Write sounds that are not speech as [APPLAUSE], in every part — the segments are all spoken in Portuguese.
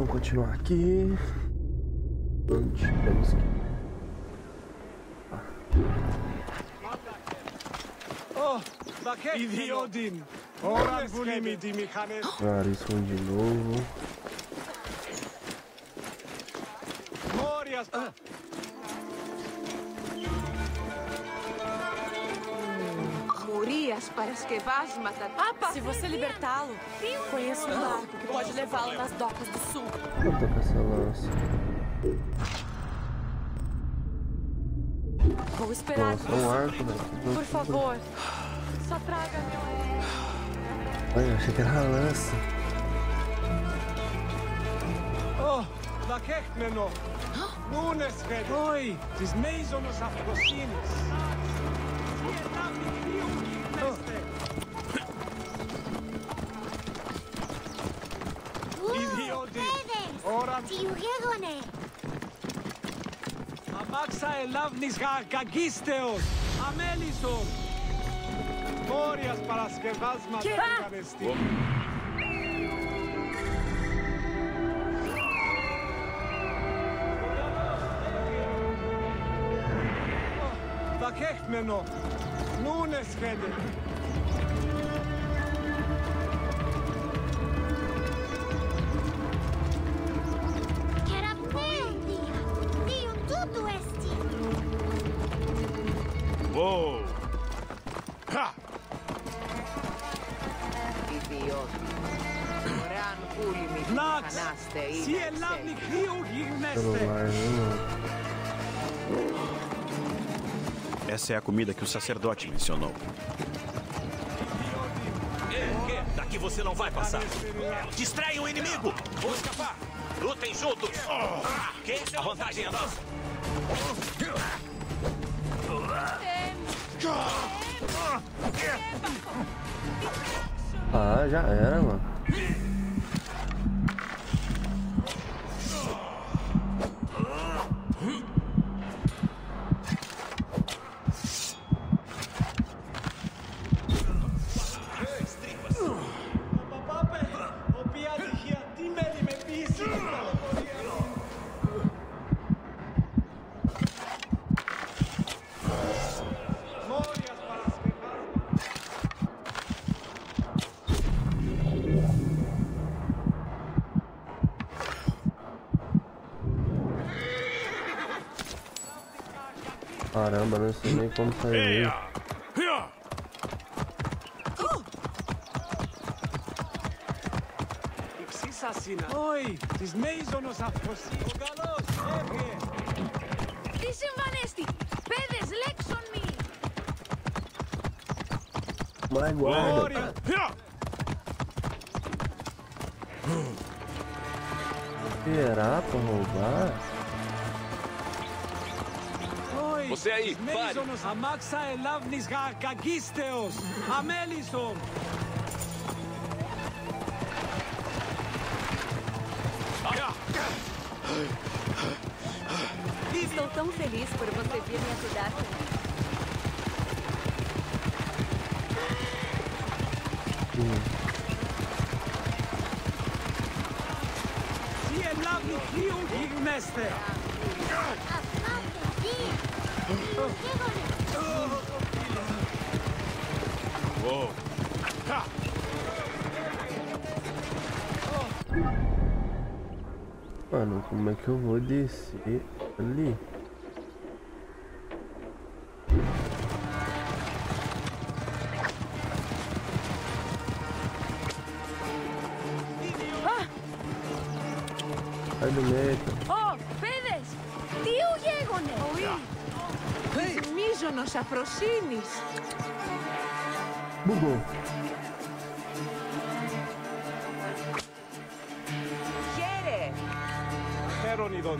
Vamos continuar aqui. Onde temos que. Oh, Idiodin. Oran Bulimidi Mikanes. Arisson de novo. Morias. mas parece que vais matar. Ah, Papa, Se você libertá-lo, conheço um barco que pode levá-lo nas docas do sul. Eu tô com essa lança. Vou esperar. Nossa, um arco, né? Por favor, só traga meu. Olha, eu achei que era a lança. Oh, la kek meno. Nunes red. Oi, dis meisonos afrosinis. χώρα. Τι γέγονε. Αμάξα ελάβνης γαγκίστεος, αμέλισσος. Μόριας παρασκευάσματα ευχαριστή. Βακέχμενο, νούνες φέντε. Essa é a comida que o sacerdote mencionou. Daqui você não vai passar. Distraem o inimigo. Vou escapar. Lutem juntos. A vantagem é nossa. Ah, já era, mano. como fazer. Assassina. Oi, desmeizonos afosi. O é pedes lexon mi. Guarda. Será pra roubar? Você aí, pare. Amaxa elav nizharkagisteos. Amelison. Estou tão feliz por você vir me ajudar. Sie é Krieg und Meister. Mano, como é que eu vou descer ali? Sai do meio. Ω, πέδες. Τι ου γέγονε. Της Μίζωνος αφροσύνης. Bugou. No,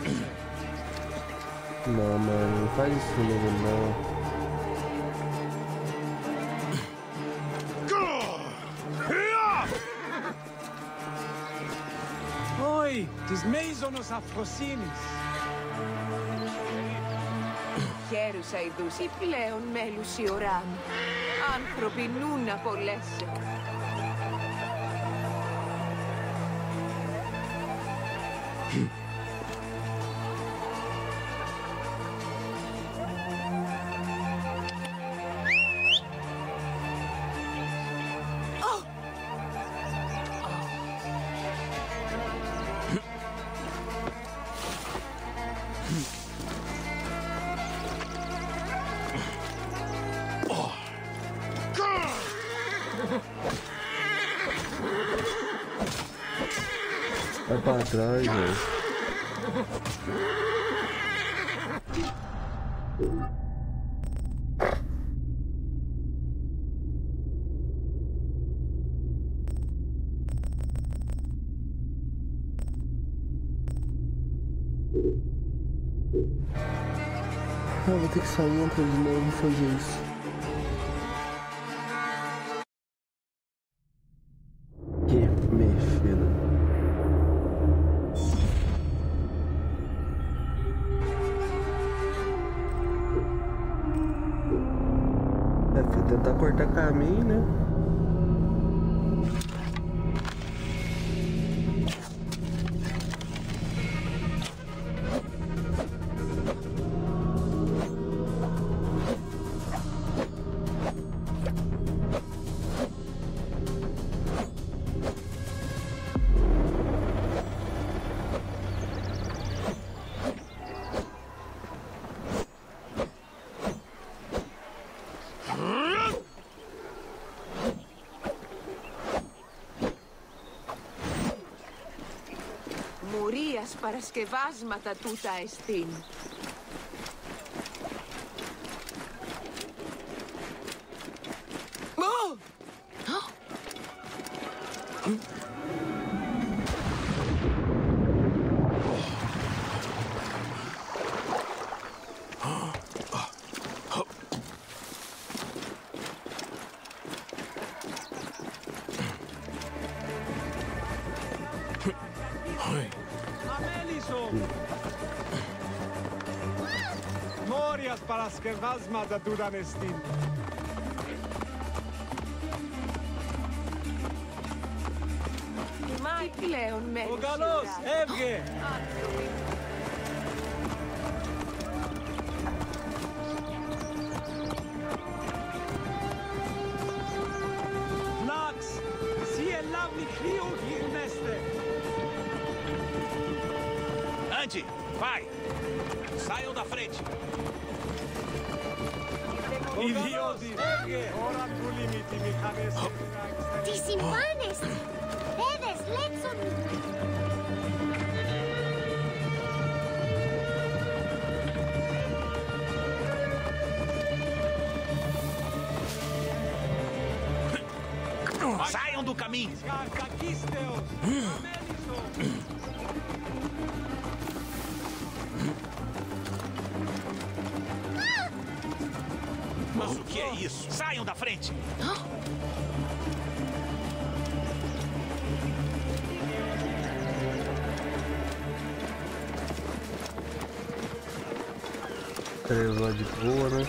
man, if I just even know. Oi, τις μέιζονος αυθροσύνης. Χαίρουσα ειδούς ή πλέον μέλους η ουρά. Άνθρωποι νου να πολλέσαι. Hmm. [CLEARS THROAT] isso. Que mexida. É, tentar cortar caminho, né? Παρασκευάσματα τούτα εστίν. más madura, Nestín. do caminho. Mas o que é isso? Saiam da frente! Treva de boa, né?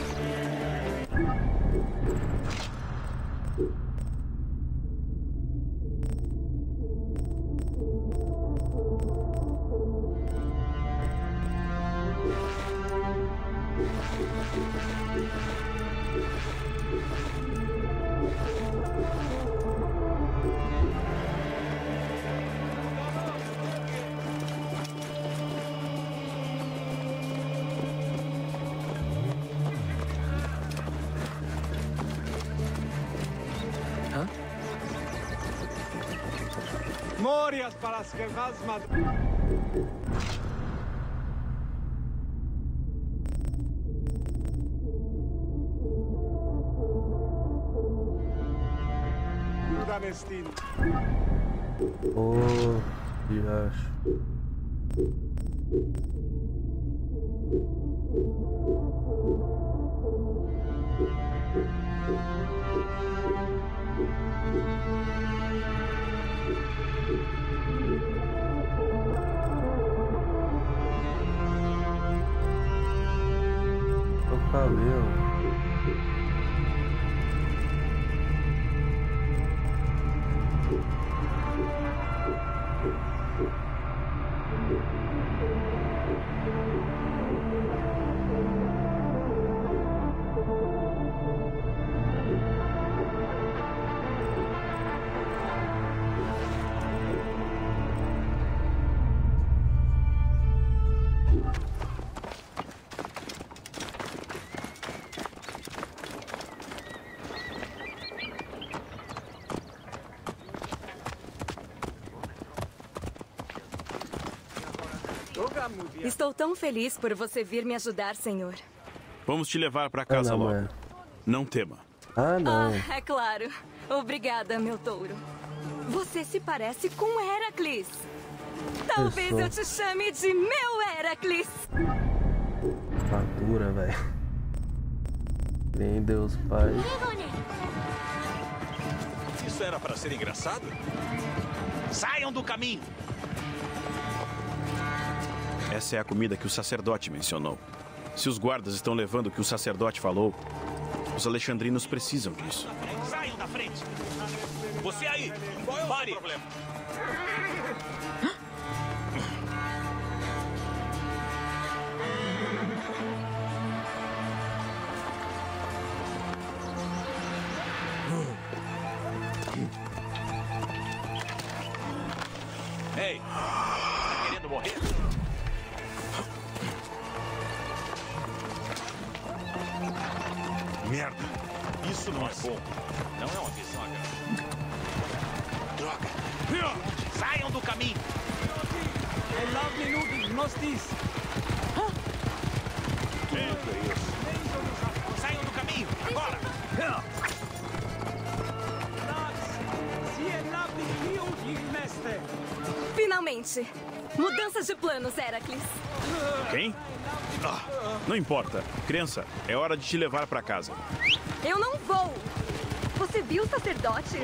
Glórias para as quebradas madrugadas. Oh, viagem. thank ó. Estou tão feliz por você vir me ajudar, senhor. Vamos te levar para Ah, casa não, logo. é. Não tema. Ah, não. Ah, é claro. Obrigada, meu touro. Você se parece com Heracles. Talvez eu te chame de meu Heracles. Fatura, velho. Vem Deus Pai. Isso era para ser engraçado? Saiam do caminho! Essa é a comida que o sacerdote mencionou. Se os guardas estão levando o que o sacerdote falou, os alexandrinos precisam disso. Saiam da frente! Você aí! Qual é o Pare. problema? Ei! Tá querendo morrer? Isso não é bom. Não é uma bisnaga. Droga! Saiam do caminho! É laut Minuten, Nostis. Saiam do caminho! Agora! É. Finalmente. Mudanças de planos, Heracles. Quem? Ah, não importa. Criança, é hora de te levar para casa. Eu não vou. Você viu o sacerdote?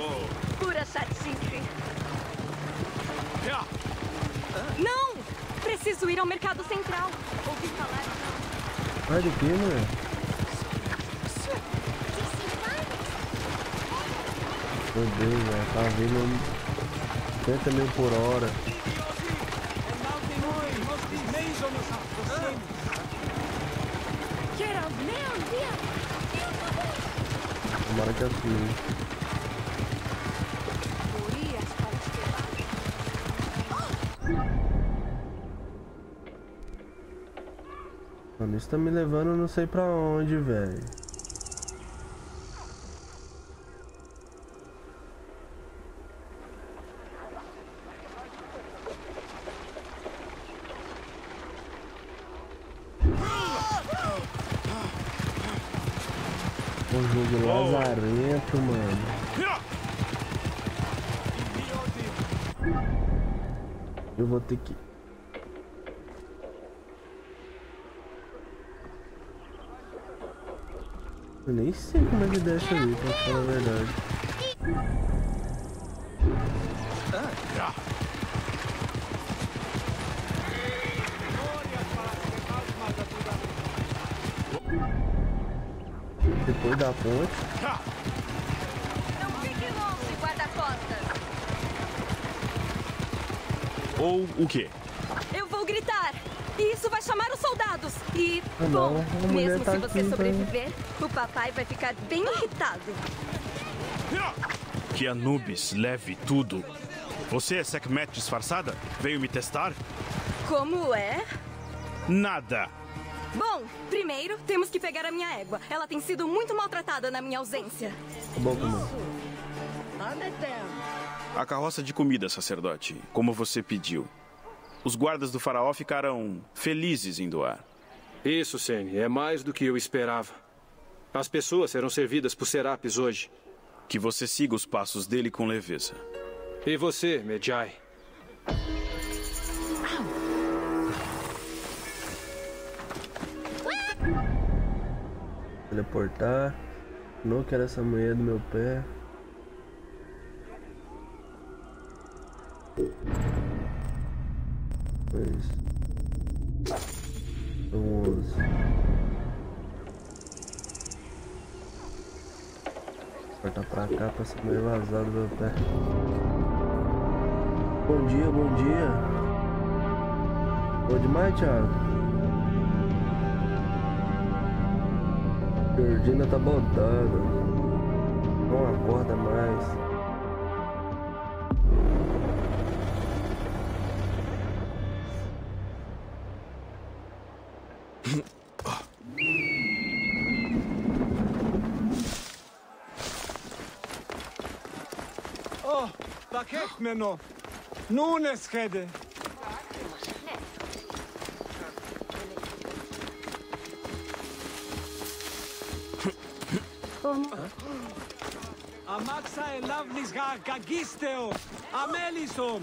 Pura chatice. Não! Preciso ir ao mercado central. Ouvi falar. Vai de quê, mulher? Meu Deus, velho. Tá vindo 50 mil por hora. Tomara que assim. Mano, isso tá me levando não sei pra onde, velho. Um jogo lazarento, mano. Eu vou ter que. Eu nem sei como é que desce ali, pra falar a verdade. Depois da ponte. Não fique longe, guarda-costas. Ou o quê? Eu vou gritar. E isso vai chamar os soldados. E, Ah, não, bom, mesmo tá se você aqui, então. sobreviver, o papai vai ficar bem irritado. Que Anubis leve tudo. Você é Sekhmet disfarçada? Veio me testar? Como é? Nada. Bom, primeiro temos que pegar a minha égua. Ela tem sido muito maltratada na minha ausência. Tá bom, tá bom. A carroça de comida, sacerdote, como você pediu. Os guardas do faraó ficaram felizes em doar. Isso, Sene, é mais do que eu esperava. As pessoas serão servidas por Serapis hoje. Que você siga os passos dele com leveza. E você, Medjai? Teleportar. Não quero essa mulher do meu pé. Dois. Onze. Cortar pra cá pra essa mulher vazar do meu pé. Bom dia, bom dia. Bom demais, Thiago. Georgina tá botada. Não acorda mais. O, baketmeno. Nune schede. Amaxa e lavlis ga gagisteo. Amelisom.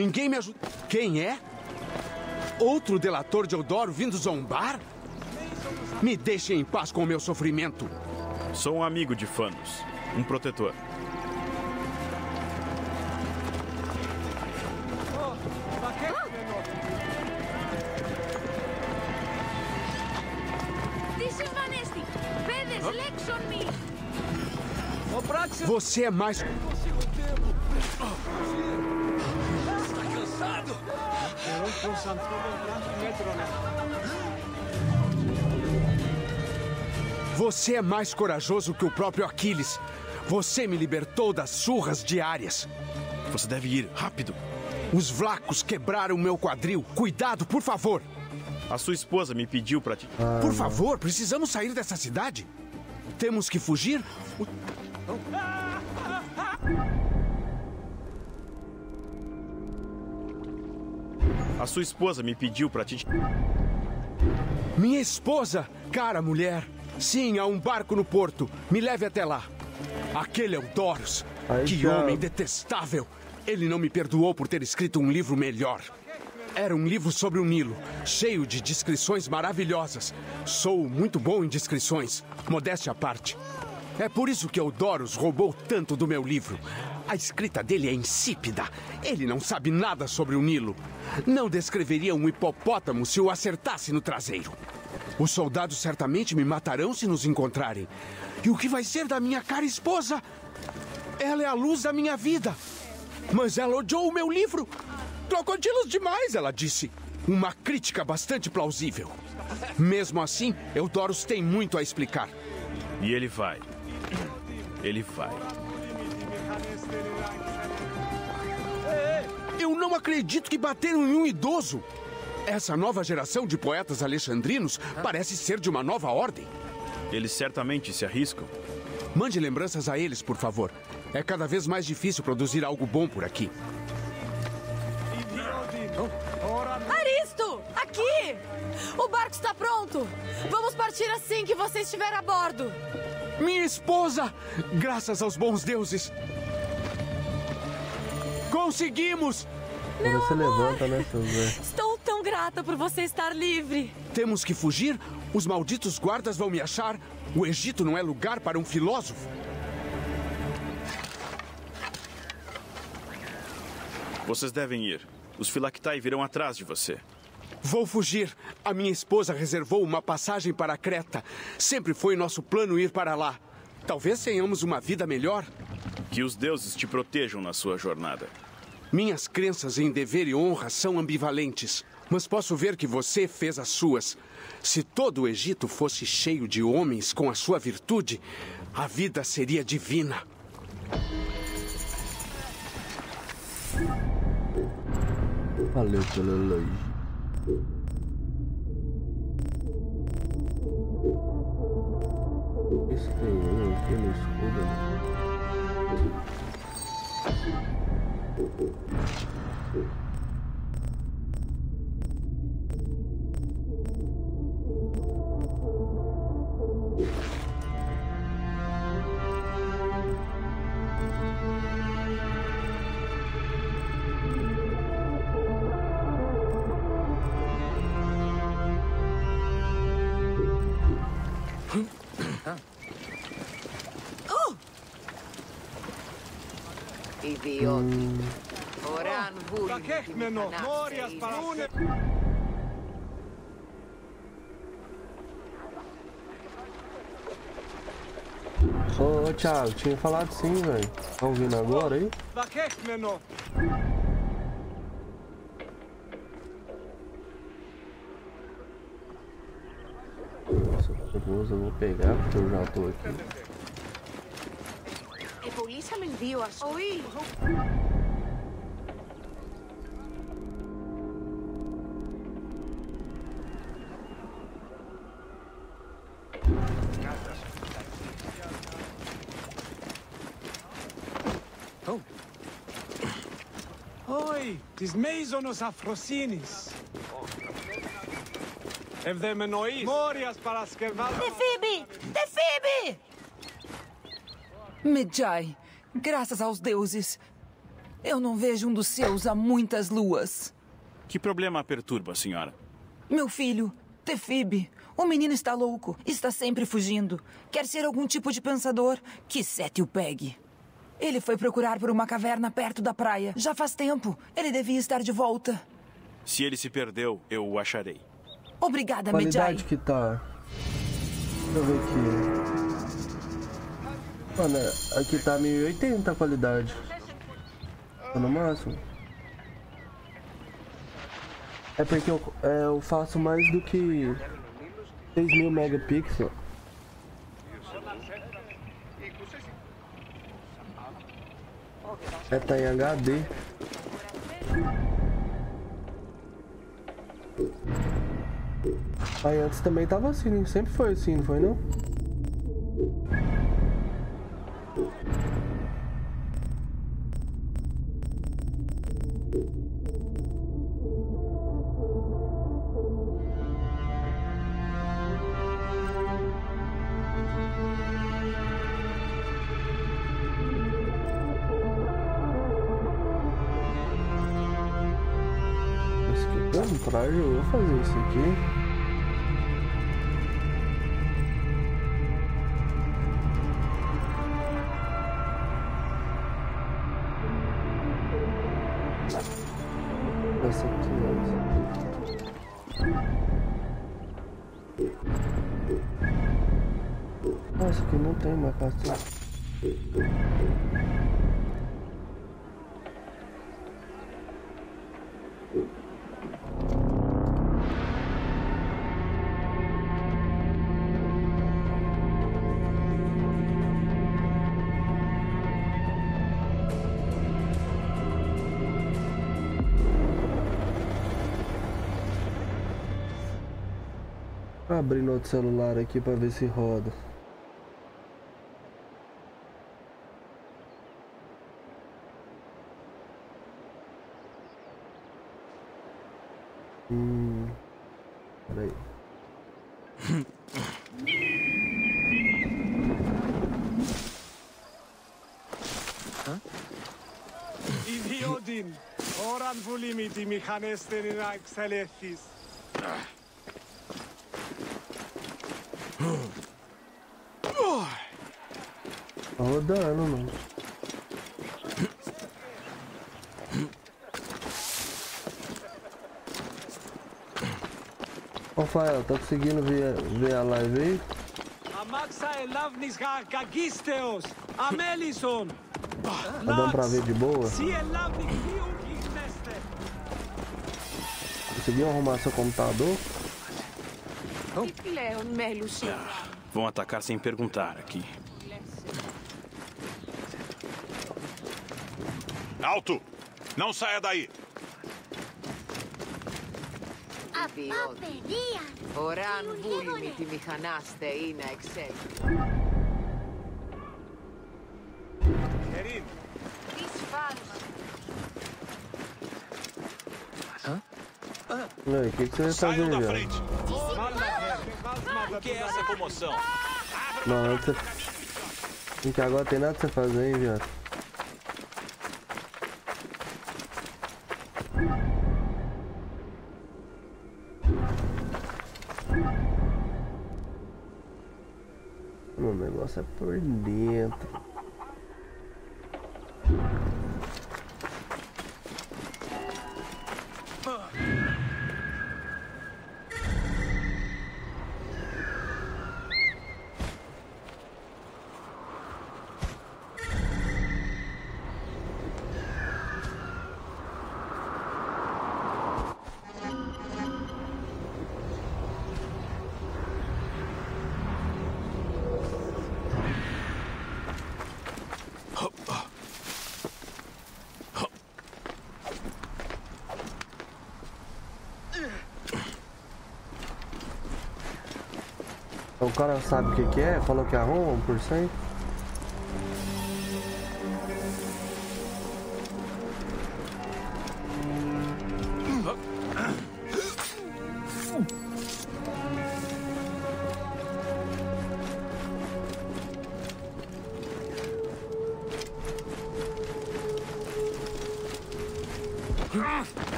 Ninguém me ajuda. Quem é? Outro delator de Eudoro vindo zombar? Me deixem em paz com o meu sofrimento. Sou um amigo de Fanos, um protetor. Você é mais. De? Você é mais corajoso que o próprio Aquiles. Você me libertou das surras diárias. Você deve ir rápido. Os vlacos quebraram meu quadril. Cuidado, por favor. A sua esposa me pediu para te. Por favor, precisamos sair dessa cidade. Temos que fugir. Ah! Sua esposa me pediu para te. Minha esposa, cara mulher. Sim, há um barco no porto. Me leve até lá. Aquele é o Doros. Aí que homem detestável. Ele não me perdoou por ter escrito um livro melhor. Era um livro sobre o Nilo, cheio de descrições maravilhosas. Sou muito bom em descrições, modéstia à parte. É por isso que Eudoros roubou tanto do meu livro. A escrita dele é insípida. Ele não sabe nada sobre o Nilo. Não descreveria um hipopótamo se o acertasse no traseiro. Os soldados certamente me matarão se nos encontrarem. E o que vai ser da minha cara esposa? Ela é a luz da minha vida. Mas ela odiou o meu livro. Crocodilos demais, ela disse. Uma crítica bastante plausível. Mesmo assim, Eudoros tem muito a explicar. E ele vai. Ele vai. Eu não acredito que bateram em um idoso. Essa nova geração de poetas alexandrinos parece ser de uma nova ordem. Eles certamente se arriscam. Mande lembranças a eles, por favor. É cada vez mais difícil produzir algo bom por aqui. Aristo! Aqui! O barco está pronto! Vamos partir assim que você estiver a bordo! Minha esposa! Graças aos bons deuses! Conseguimos! Agora você levanta, né, seu Zé? Estou tão grata por você estar livre! Temos que fugir? Os malditos guardas vão me achar? O Egito não é lugar para um filósofo? Vocês devem ir. Os Filactai virão atrás de você. Vou fugir. A minha esposa reservou uma passagem para Creta. Sempre foi nosso plano ir para lá. Talvez tenhamos uma vida melhor. Que os deuses te protejam na sua jornada. Minhas crenças em dever e honra são ambivalentes, mas posso ver que você fez as suas. Se todo o Egito fosse cheio de homens com a sua virtude, a vida seria divina. Valeu pelo elogio. Isso tem um aqui no escudo, né? Thank you. Vecht me nog, Norias Ô, ô Thiago, tinha falado sim, velho. Tá ouvindo agora aí? Vecht me nog! eu vou pegar porque eu já tô aqui. A polícia me enviou a... Oi! Τις μέιζωνος αφροσύνης. Ευδεμενοής. Μόριας Παρασκευάς. Tefibe! Tefibe! Medjai, graças aos deuses. Eu não vejo um dos seus há muitas luas. Que problema a perturba, senhora? Meu filho, Tefibe. O menino está louco. Está sempre fugindo. Quer ser algum tipo de pensador. Que Sete o pegue. Ele foi procurar por uma caverna perto da praia. Já faz tempo. Ele devia estar de volta. Se ele se perdeu, eu o acharei. Obrigada, Medjai. Qualidade que tá. Deixa eu ver aqui. Mano, aqui tá 1080 a qualidade. Tá no máximo. É porque eu, é, eu faço mais do que 6000 megapixels. É, tá em HD. Aí antes também tava assim, né? sempre foi assim, não foi não? Fazer Abrindo outro celular aqui pra ver se roda. Hum. Peraí. Ιδιότην. Ώραν βουλήμη τη μηχανέστερη να εξελέχθεις. dano, mano. Rafael, tá conseguindo ver, ver a live aí? Tá dando pra ver de boa? Conseguiu arrumar seu computador? Vão atacar sem perguntar aqui. Alto! Não saia daí! Ιδιότην. Ωραν βούλημη τη μηχανάστε είναι εξέλιξη. Ερήν. E aí, o que, que você vai fazer, Saiam da viado? frente! O que é essa comoção? Não, antes você... Em que agora tem nada pra você fazer, hein, viado? É por dentro. O cara sabe o que, que é? Falou que arruma 1%?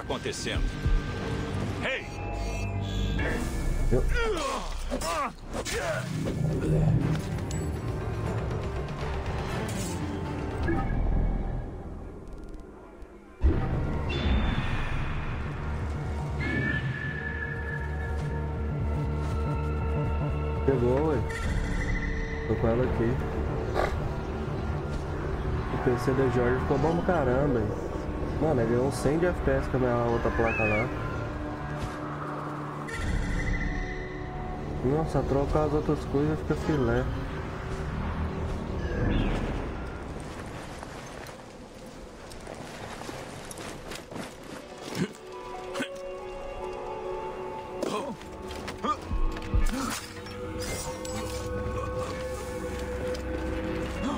Está acontecendo? Ei! Eu... Pegou, ué. Tô com ela aqui. O PC da Jorge ficou bom pra caramba, hein. Mano, ele ganhou uns 100 de FPS com a minha outra placa lá. Nossa, trocar as outras coisas fica filé.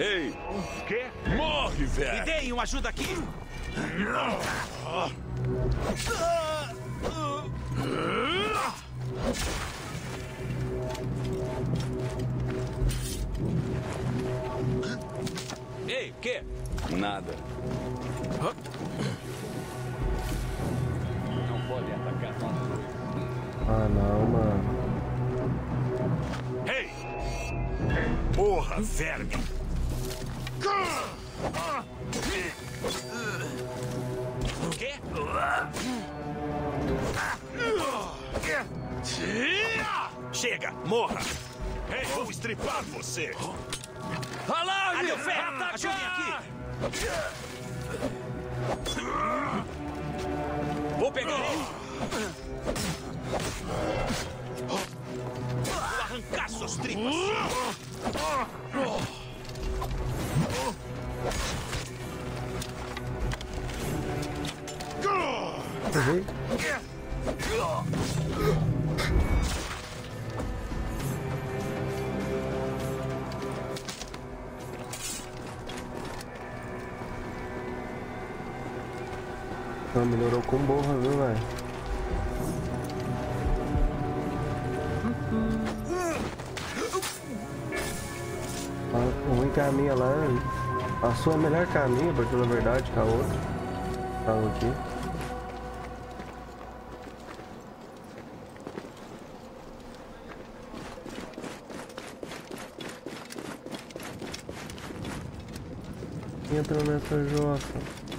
Ei! Quê? Morre, Me velho! deem uma ajuda aqui! Ei, o quê? Nada. Não pode atacar. Ah não, mano. Ei! Porra, verme! Chega, morra! Ei, vou estripar você! Alarme! A meu ferro! Ajudem aqui! Vou pegar ele! Vou arrancar suas tripas! Errei. Melhorou com borra, viu, velho? Ah, ruim caminha lá. A sua é melhor caminho, pra falar a verdade, que a outra. Fala aqui. Entra nessa jossa.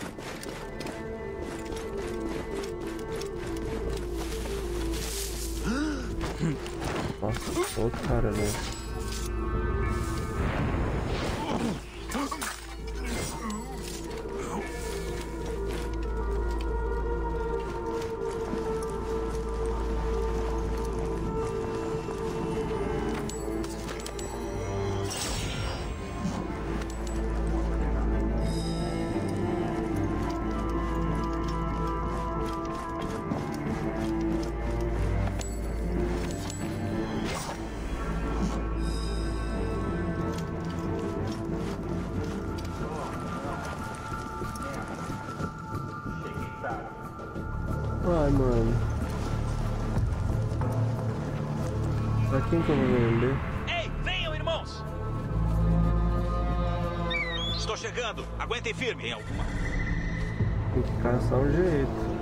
Nossa, outro Aguentem firme. Tem alguma? Tem que caçar um jeito.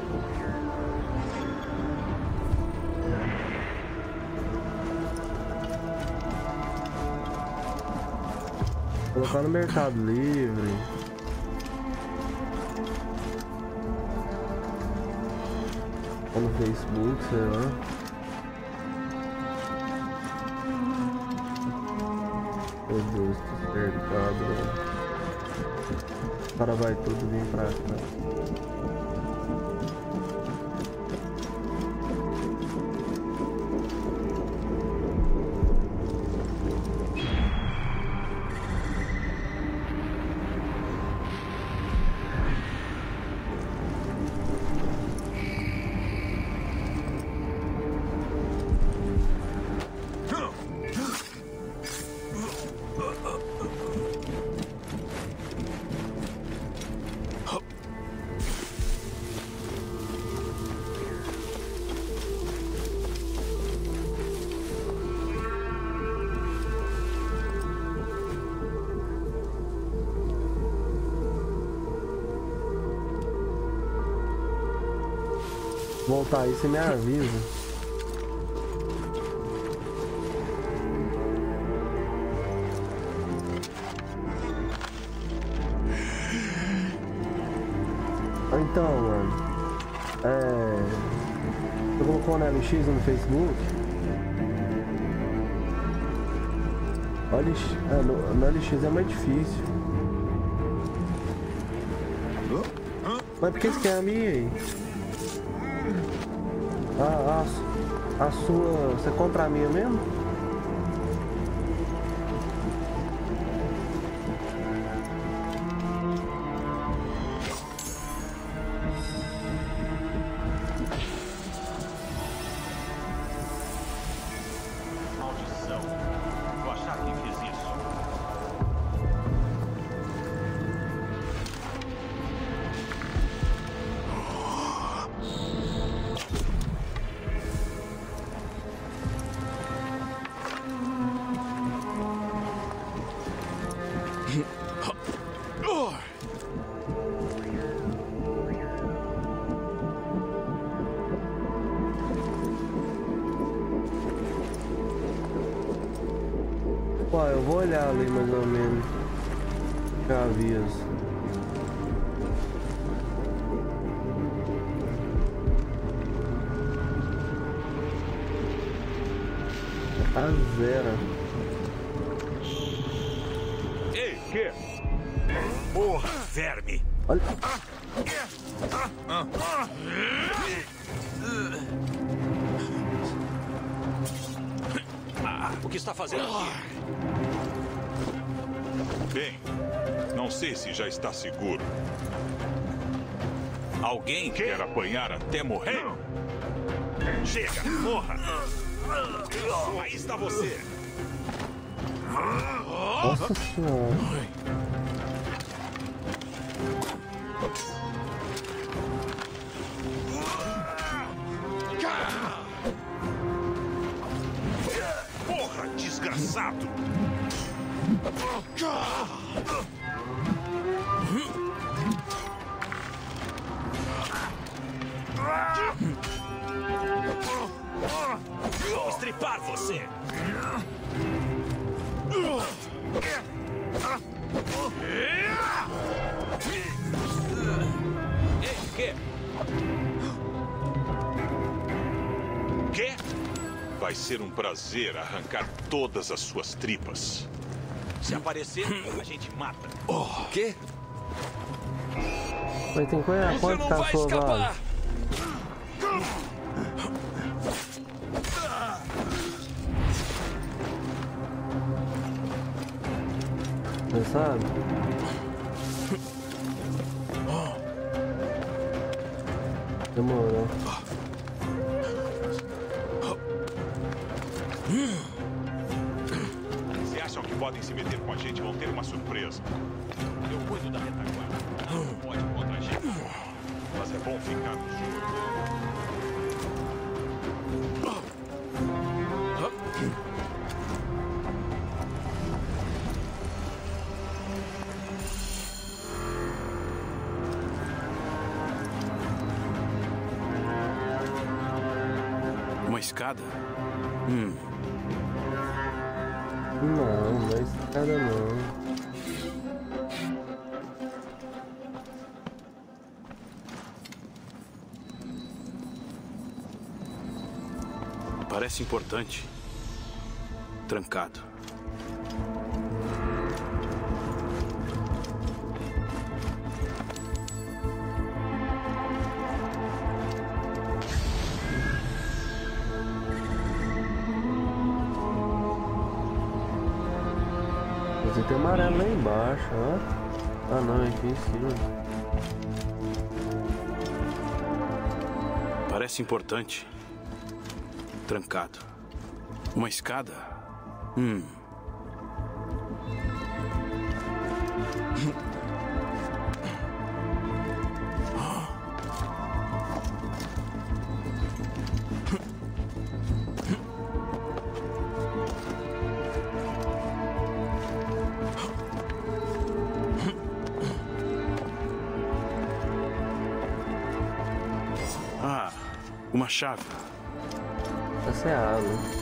Colocar no Mercado Livre. Ou no Facebook, sei lá. Meu Deus, cara vai tudo vir pra cá. Você me avisa. Então, mano. É. Você colocou na LX no Facebook? Olha, é, no, no LX é mais difícil. Mas por que você quer a minha aí? A, sua. Você compra a minha mesmo? Seguro. Alguém quer apanhar até morrer? Chega, morra! Aí está você! Nossa senhora. Porra, desgraçado! Estripar você! Ei, que? Quê? Vai ser um prazer arrancar todas as suas tripas. Se aparecer, a gente mata. Oh, quê? Mas tem coisa. Quanto tá a sua sabe? Demorou. Se acham que podem se meter com a gente, vão ter uma surpresa. Eu cuido da retaguarda. Não pode contra a gente. Mas é bom ficar escada? Hum. Não, não é escada não. Parece importante. Trancado. Amarelo lá embaixo, ó. Ah não, é aqui em cima. Parece importante. Trancado. Uma escada? Hum. Essa é a água.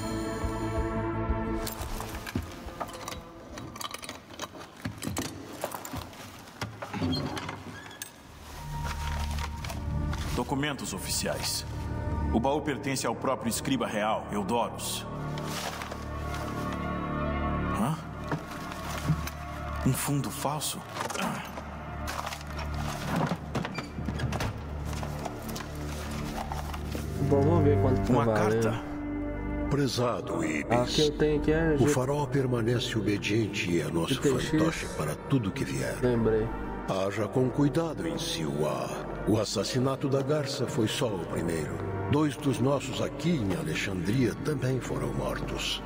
Documentos oficiais. O baú pertence ao próprio escriba real, Eudorus. Hã? Um fundo falso? Bom, vamos ver quanto tá Uma carta? Prezado Ibis, que eu tenho aqui é o farol permanece obediente e é nosso fantoche para tudo que vier. Lembrei. Haja com cuidado em Siwa. O assassinato da garça foi só o primeiro. Dois dos nossos aqui em Alexandria também foram mortos.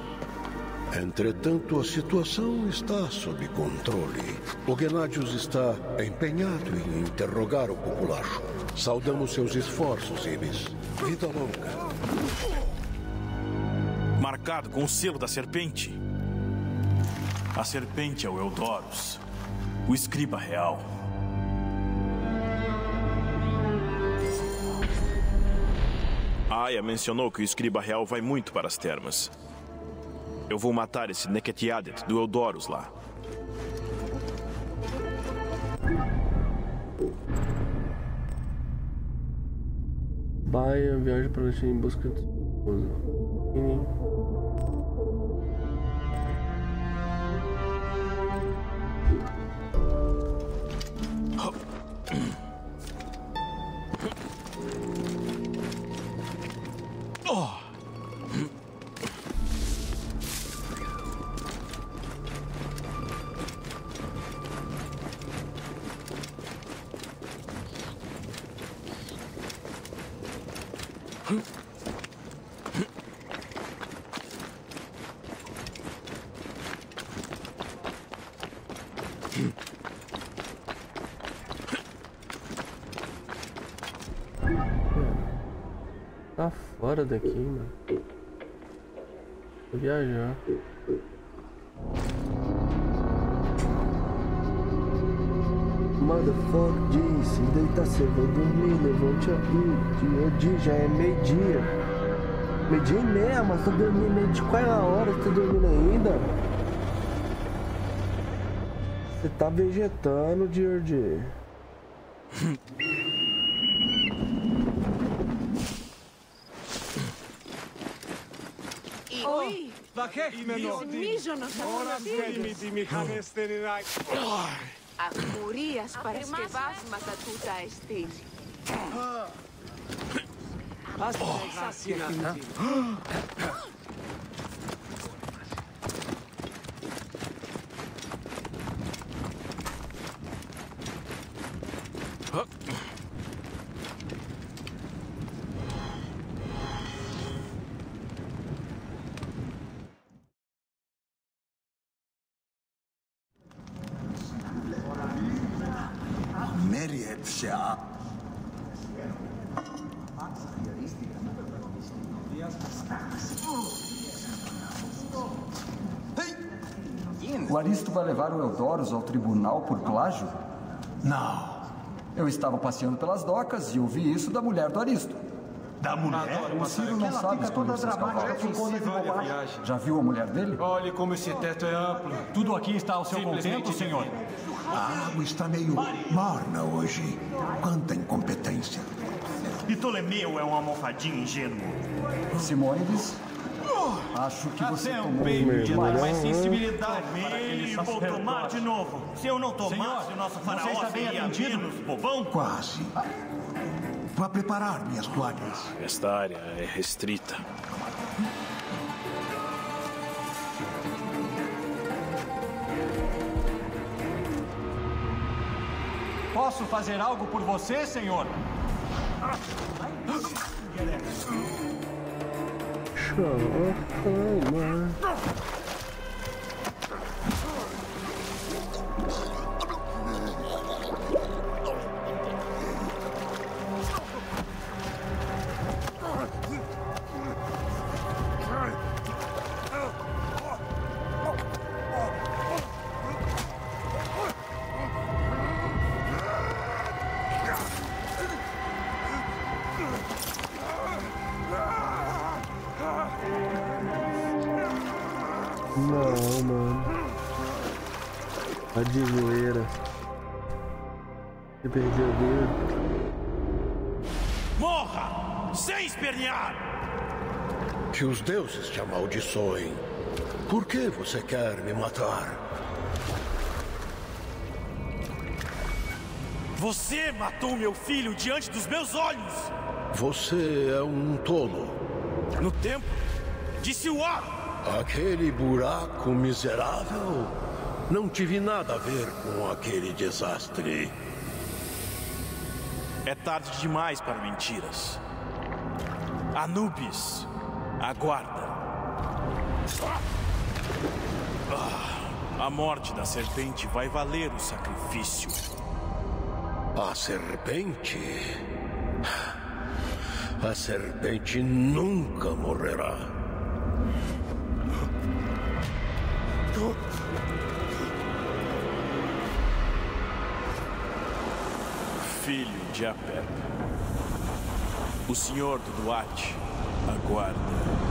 Entretanto, a situação está sob controle. O Gennadius está empenhado em interrogar o populacho. Saudamos seus esforços, Ibis. Vida longa. Marcado com o selo da serpente. A serpente é o Eudorus, o escriba real. Aya mencionou que o escriba real vai muito para as termas. Eu vou matar esse Neketiadet do Eudorus lá. Baia, viagem para Alexandre em busca de. Fora daqui, mano. Vou viajar. Motherfucker disse, deita cedo, vou dormir, levante aí. Dia, dia, já é meio-dia. Meio-dia e meia, mas tô dormindo meio de qual é a hora? Você tá dormindo ainda? Você tá vegetando, George. τέχνενο. Μίζωνος αγωνιστής. τη μηχανές στερινάκι. Αχμουρίας παρασκευάσματα τούτα εστίς. Ας την. O Aristo vai levar o Eudorus ao tribunal por plágio? Não. Eu estava passeando pelas docas e ouvi isso da mulher do Aristo. Da mulher? Adoro, o Ciro não sabe toda dramática ficou de bobagem. Já viu a mulher dele? Olhe como esse teto é amplo. Tudo aqui está ao seu contento, senhor. A água está meio morna hoje. Quanta incompetência. E Ptolomeu é um almofadinho ingênuo. Simônides, acho que você Até um tomou peito de demais. mais sensibilidade para aquele aquele vou tomar de novo. Se eu não tomasse, Senhor, o nosso faraó está bem seria atendido? menos bobão. Quase. Vá preparar minhas toalhas. Esta área é restrita. Posso fazer algo por você, senhor? Não, Por que você quer me matar? Você matou meu filho diante dos meus olhos! Você é um tolo. No tempo de Siwa! Aquele buraco miserável? Não tive nada a ver com aquele desastre. É tarde demais para mentiras. Anubis, aguarda. Ah, a morte da serpente vai valer o sacrifício. A serpente? A serpente nunca morrerá. Filho de Apep. O senhor do Duarte aguarda.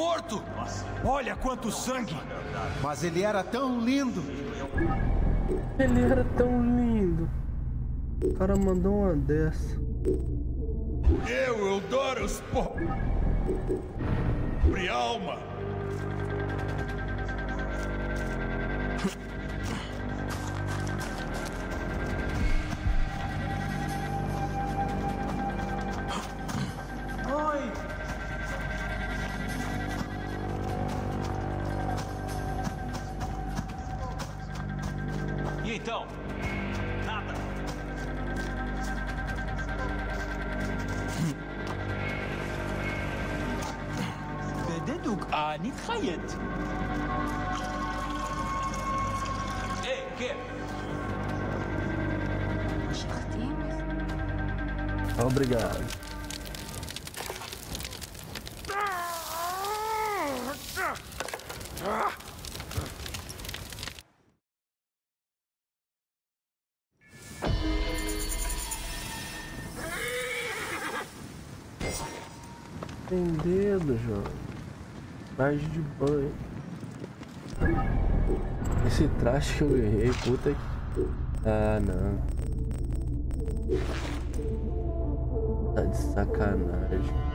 Morto! Olha quanto sangue! Mas ele era tão lindo! Ele era tão lindo. O cara mandou uma dessa. Eu, Eudorus, pô... Prialma! Dedo, João. Traje de banho. Esse traje que eu ganhei, puta que. Ah, não. Tá de sacanagem.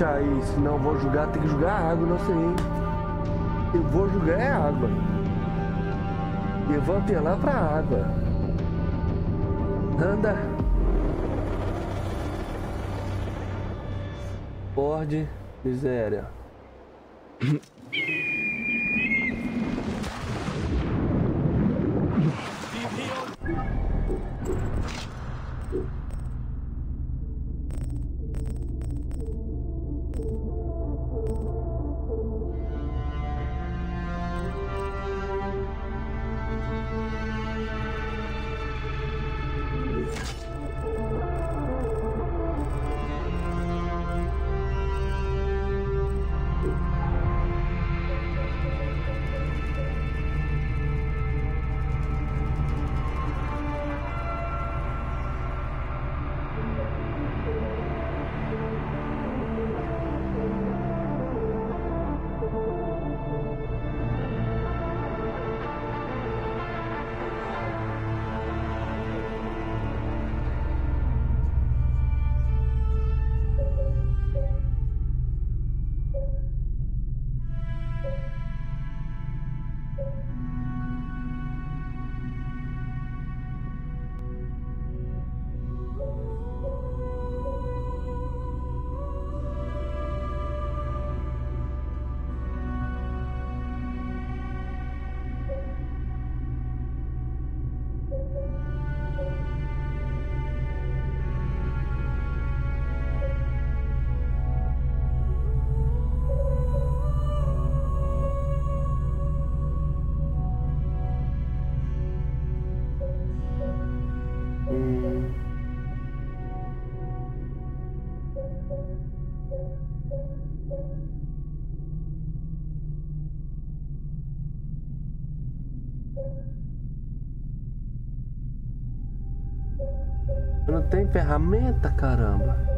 Levante aí, senão eu vou jogar, tem que jogar água, não sei. Eu vou jogar é água. Eu vou apelar pra água. Anda. Ford, miséria. [LAUGHS] ferramenta, caramba.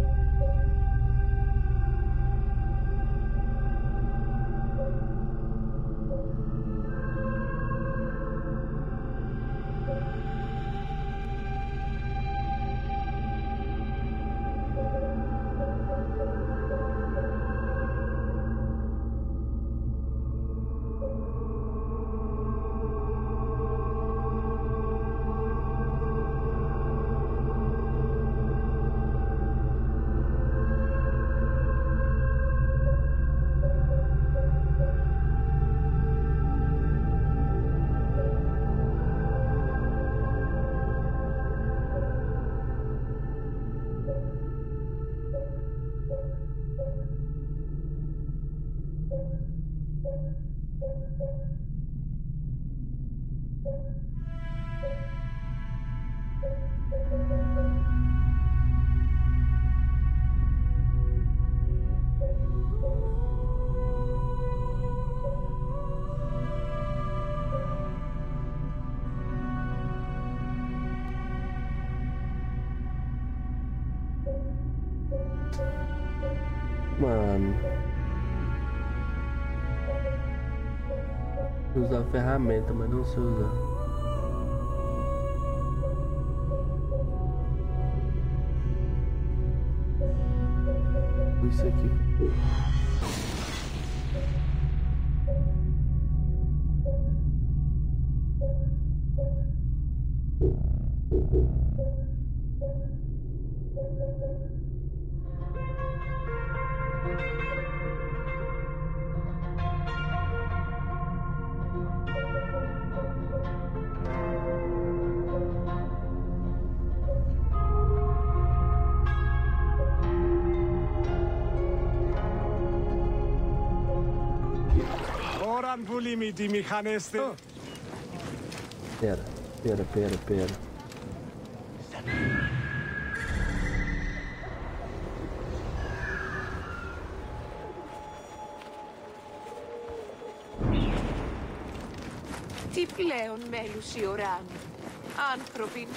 Mano. Usar a ferramenta, mas não sei usar. Isso aqui. Τι πλέον μέλους η ουράνη, άνθρωποι.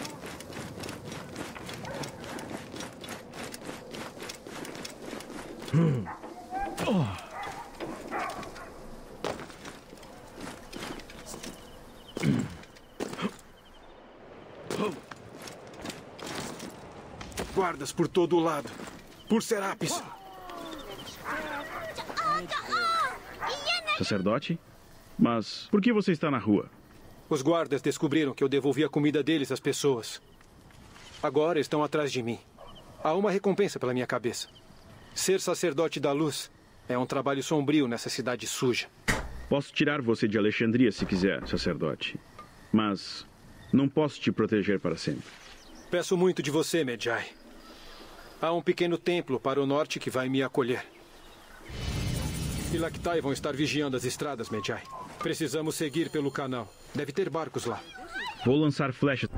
Guardas por todo o lado. Por Serapis. Sacerdote? Mas por que você está na rua? Os guardas descobriram que eu devolvi a comida deles às pessoas. Agora estão atrás de mim. Há uma recompensa pela minha cabeça. Ser sacerdote da luz é um trabalho sombrio nessa cidade suja. Posso tirar você de Alexandria se quiser, sacerdote. Mas não posso te proteger para sempre. Peço muito de você, Medjai. Há um pequeno templo para o norte que vai me acolher. E Lactai vão estar vigiando as estradas, Medjai. Precisamos seguir pelo canal. Deve ter barcos lá. Vou lançar flechas.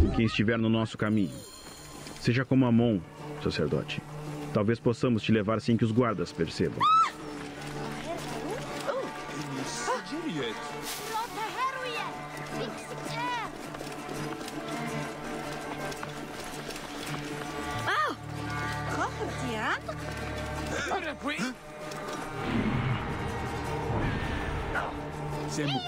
Em quem estiver no nosso caminho. Seja como Amon, sacerdote. Talvez possamos te levar sem que os guardas percebam. Semu.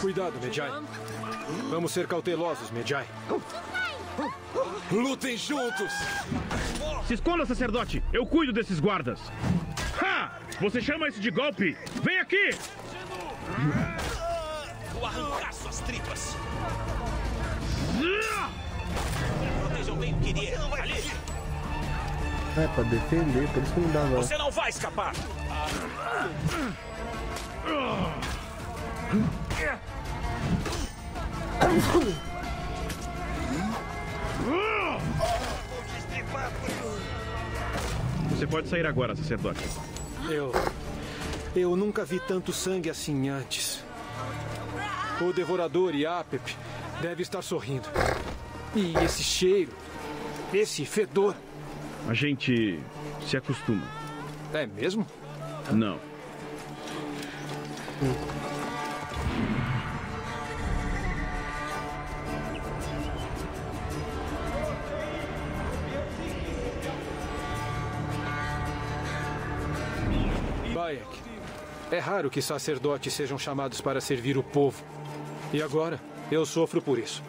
Cuidado, Medjai. Vamos ser cautelosos, Medjai. Lutem juntos! Se esconda, sacerdote! Eu cuido desses guardas! Ha! Você chama isso de golpe? Vem aqui! Suas tripas. Protejam Rainier, ali! É pra defender, por isso que não dava. Você não vai escapar! Você pode sair agora, sacerdote. Eu. Eu nunca vi tanto sangue assim antes. O devorador e Apep deve estar sorrindo. E esse cheiro. Esse fedor. A gente se acostuma. É mesmo? Não. Bayek, é raro que sacerdotes sejam chamados para servir o povo. E agora, eu sofro por isso.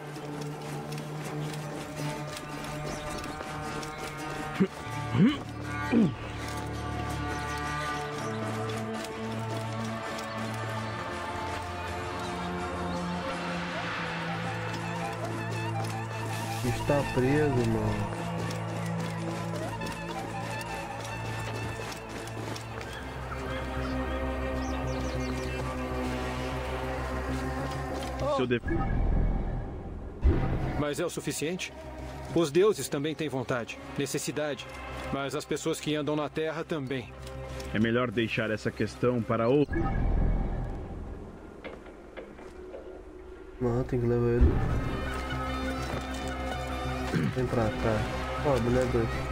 Está preso, mano. Seu de... Mas é o suficiente? Os deuses também têm vontade, necessidade. Mas as pessoas que andam na terra também. É melhor deixar essa questão para outro. Não, tem que levar ele. Vem pra cá. Ó, mulher dois.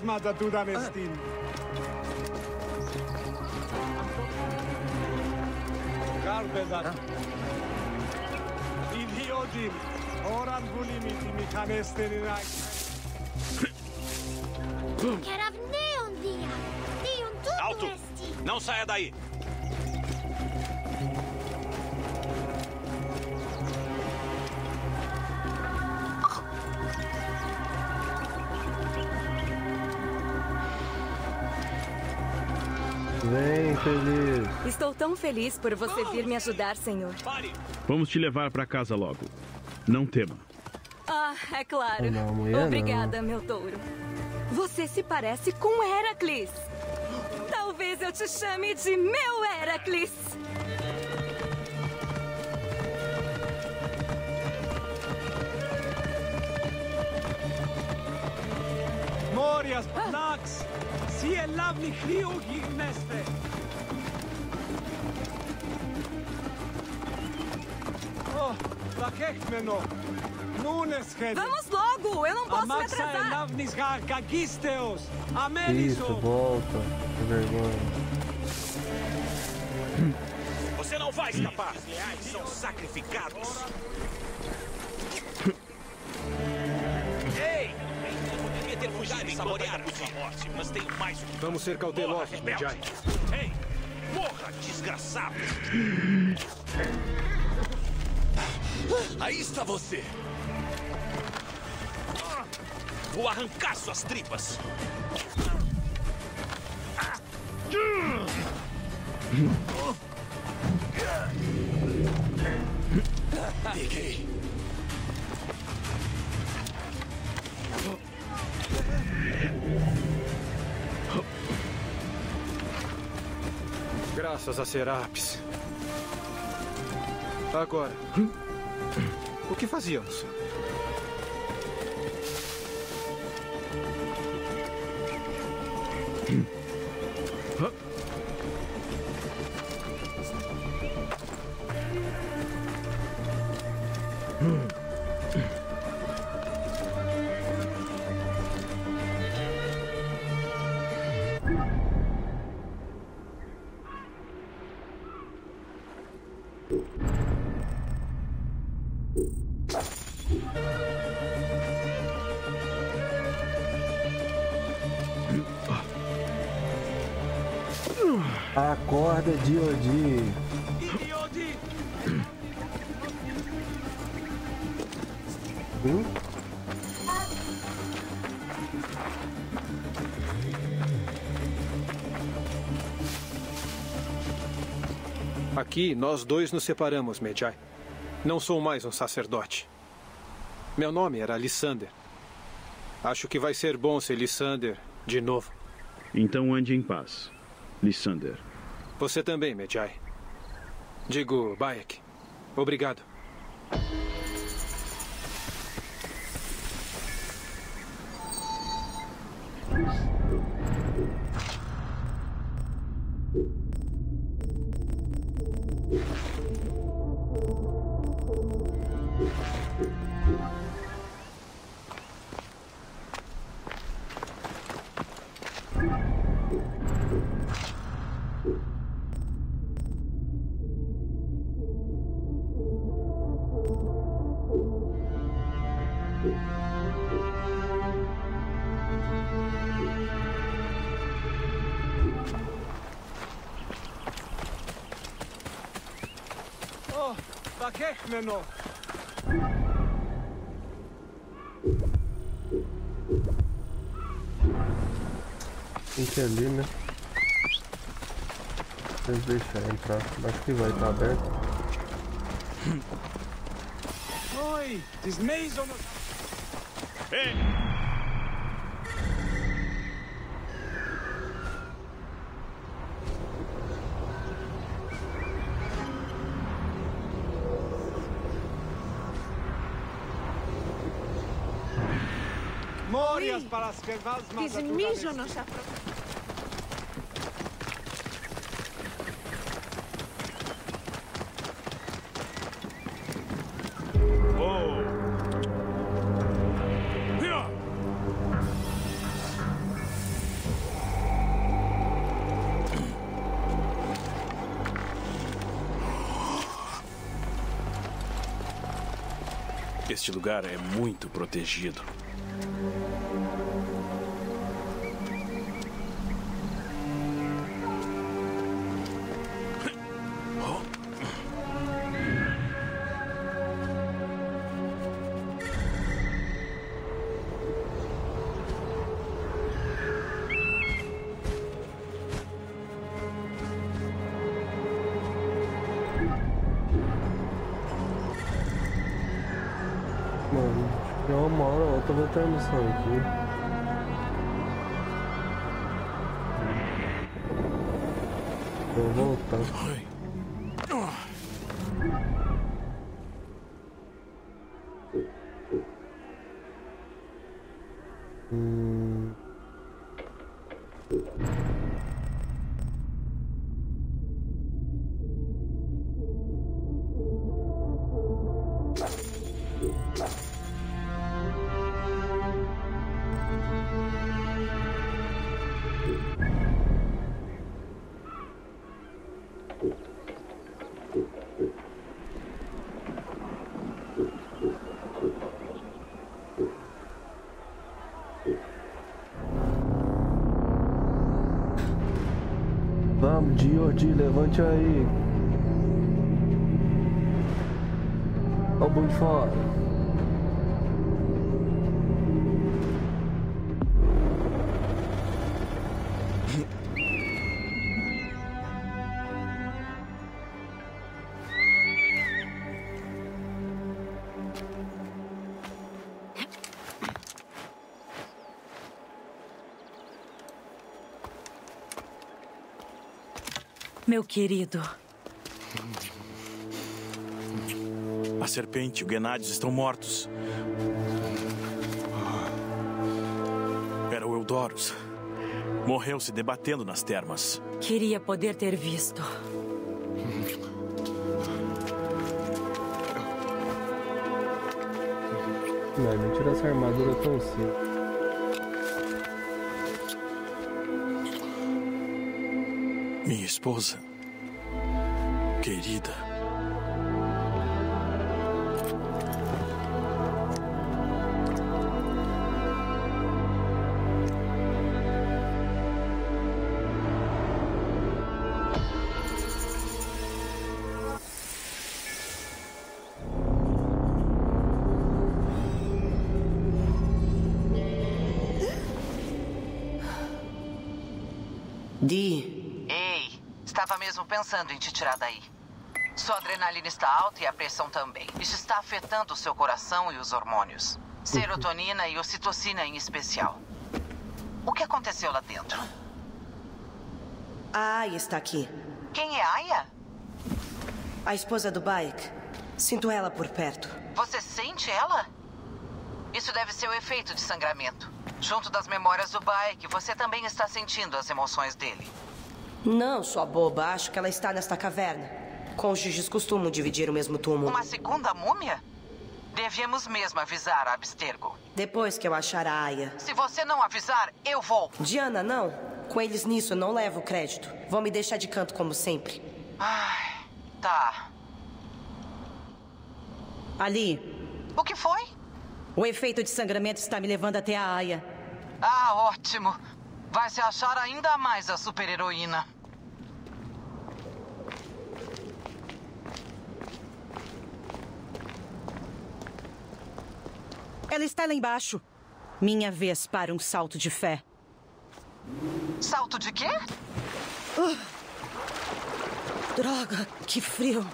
As que vasma da Dudamestin. Garbezat. Iliodim. Oran gulimiti mi canesterinai. Keravneon dia. Dion tudo Alto! este. Não saia daí! Estou tão feliz por você vir me ajudar, senhor. Vamos te levar para casa logo. Não tema. Ah, é claro. Não, mulher, Obrigada, meu touro. Você se parece com Heracles. Talvez eu te chame de meu Heracles. Morias, Nax. Si el lavni hriugi neste. Vamos logo, eu não posso me Amaxa atrasar. Isso, volta. Que vergonha. Você não vai escapar! Os leais são sacrificados! Ei! Eu poderia ter fugido e saborear a sua morte, mas tenho mais um. Vamos ser cautelosos. Medjai. Ei! Morra, desgraçado! [LAUGHS] Aí está você! Vou arrancar suas tripas! Peguei! Graças a Serapis. Agora, o que fazíamos? Nós dois nos separamos, Medjai. Não sou mais um sacerdote. Meu nome era Lissander. Acho que vai ser bom ser Lissander de novo. Então ande em paz, Lissander. Você também, Medjai. Digo, Bayek. Obrigado. Oh, menor. Tem que ir ali, né? Eles deixar entrar. Acho que vai estar aberto. Oi, desmeiam. Ei! Morias para as kervals Τις μίζωνος αφρο... Este lugar é muito protegido. Diodi, levante aí. Ó o fora. Meu querido, A serpente e o Gennadius estão mortos. Era o Eudorus. Morreu se debatendo nas termas. queria poder ter visto. Não, não tira essa armadura tão cedo. Minha esposa. Querida. Pensando em te tirar daí. Sua adrenalina está alta e a pressão também. Isso está afetando o seu coração e os hormônios. Serotonina e ocitocina em especial. O que aconteceu lá dentro? A Aya está aqui. Quem é Aya? A esposa do Baek. Sinto ela por perto. Você sente ela? Isso deve ser o efeito de sangramento. Junto das memórias do Baek, você também está sentindo as emoções dele. Não, sua boba. Acho que ela está nesta caverna. Cônjuges costumam dividir o mesmo túmulo. Uma segunda múmia? Devíamos mesmo avisar a Abstergo. Depois que eu achar a Aya. Se você não avisar, eu vou. Diana, não. Com eles nisso, eu não levo crédito. Vão me deixar de canto como sempre. Ai, tá. Ali. O que foi? O efeito de sangramento está me levando até a Aya. Ah, ótimo. Vai se achar ainda mais a super-heroína. Ela está lá embaixo. Minha vez para um salto de fé. Salto de quê? Uh. Droga, que frio.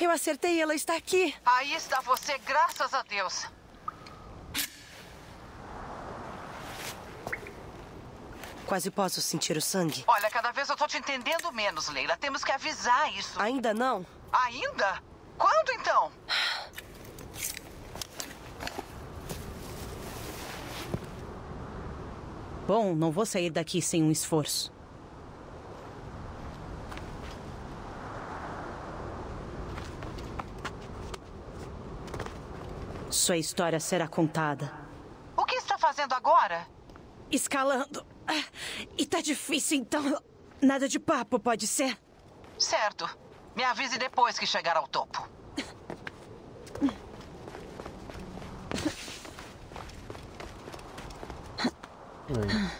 Eu acertei, ela está aqui. Aí está você, graças a Deus. Quase posso sentir o sangue. Olha, cada vez eu tô te entendendo menos, Leila. Temos que avisar isso. Ainda não? Ainda? Quando então? Bom, não vou sair daqui sem um esforço. Sua história será contada. O que está fazendo agora? Escalando. E tá difícil, então. Nada de papo, pode ser? Certo. Me avise depois que chegar ao topo. Aí.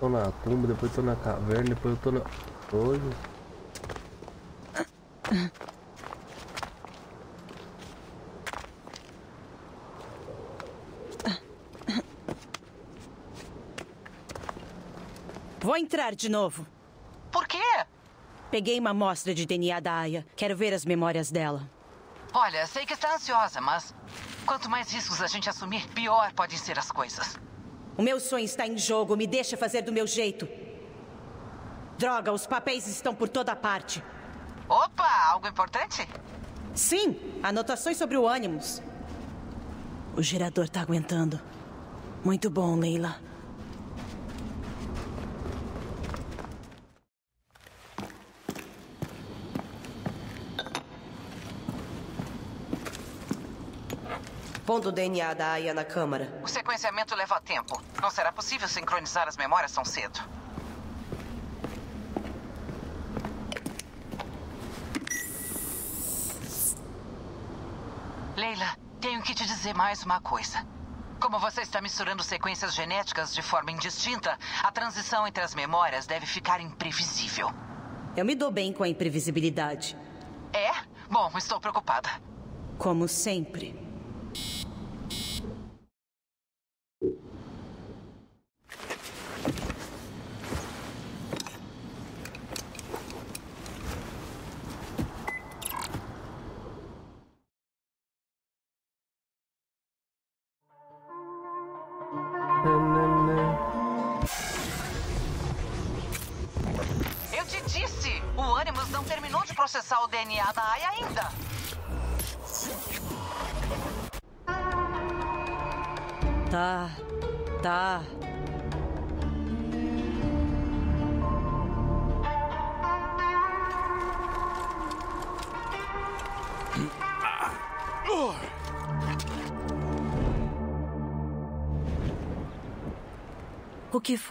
Tô na tumba, depois tô na caverna, depois eu tô na. Hoje. Vou entrar de novo. Por quê? Peguei uma amostra de DNA da Aya. Quero ver as memórias dela. Olha, sei que está ansiosa, mas quanto mais riscos a gente assumir, pior podem ser as coisas. O meu sonho está em jogo. Me deixa fazer do meu jeito. Droga, os papéis estão por toda parte. Opa, algo importante? Sim, anotações sobre o Animus. O gerador está aguentando. Muito bom, Leila. Pondo o DNA da Aya na câmara. O sequenciamento leva tempo. Não será possível sincronizar as memórias tão cedo. Leila, tenho que te dizer mais uma coisa. Como você está misturando sequências genéticas de forma indistinta, a transição entre as memórias deve ficar imprevisível. Eu me dou bem com a imprevisibilidade. É? Bom, estou preocupada. Como sempre.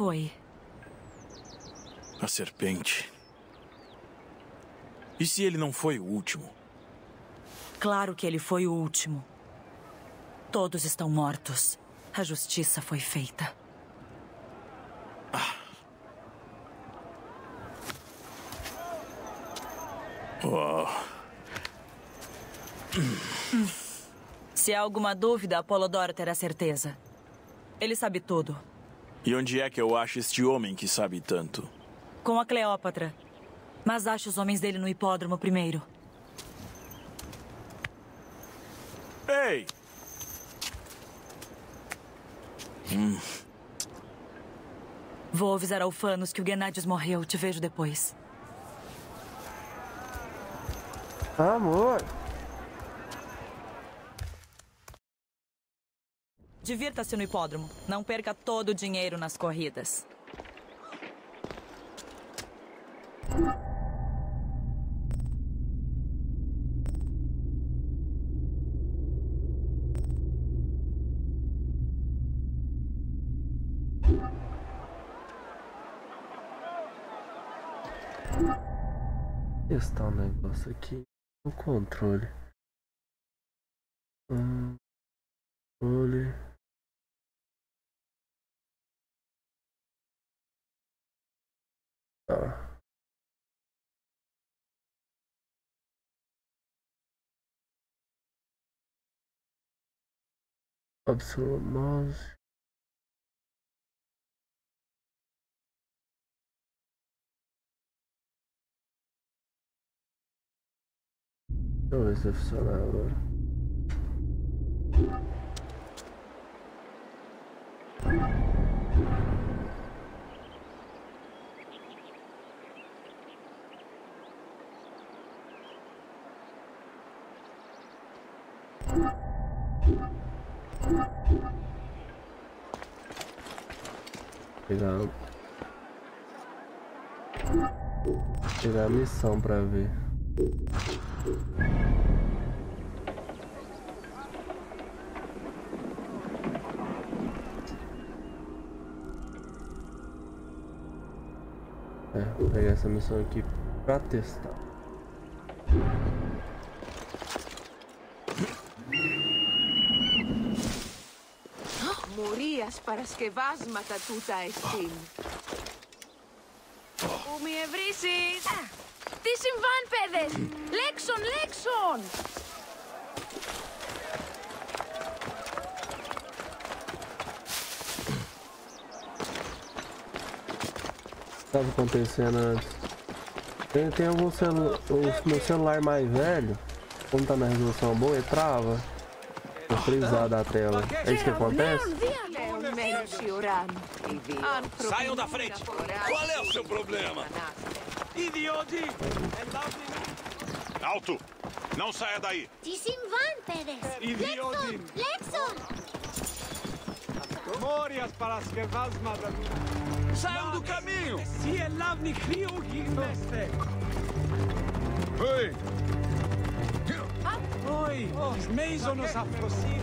Foi? A serpente. E se ele não foi o último? Claro que ele foi o último. Todos estão mortos. A justiça foi feita. Uau. Se há alguma dúvida, Apolodoro terá certeza. Ele sabe tudo. E onde é que eu acho este homem que sabe tanto? Com a Cleópatra. Mas acho os homens dele no hipódromo primeiro. Ei! Hum. Vou avisar ao Fanos que o Gennadius morreu. Te vejo depois. Amor. Divirta-se no hipódromo. Não perca todo o dinheiro nas corridas. testar um negócio aqui no controle. Hum, controle. Tá. Absolute mouse. Deixa eu ver se vai funcionar Pegar pegar a missão pra ver. É, vou pegar essa missão aqui pra testar. Μουρίας παρασκευάσματα τούτα εστίν. Πού μη ευρίσεις! Τι συμβάν, παιδες! Λέξον, λέξον! estava acontecendo antes. Tem, tem algum celular. O meu celular mais velho, como tá na resolução boa, ele trava. Tô frisado a tela. É isso que acontece? Saiam da frente! Qual é o seu problema? Idioti! Alto! Não saia daí! Disimvan, Pérez! Idioti! Lexon! Memórias para as quevas madame! Saiam do caminho! Se é lavni crio, gigneste! Ei! Ah, oi! Os meios nos aproximam!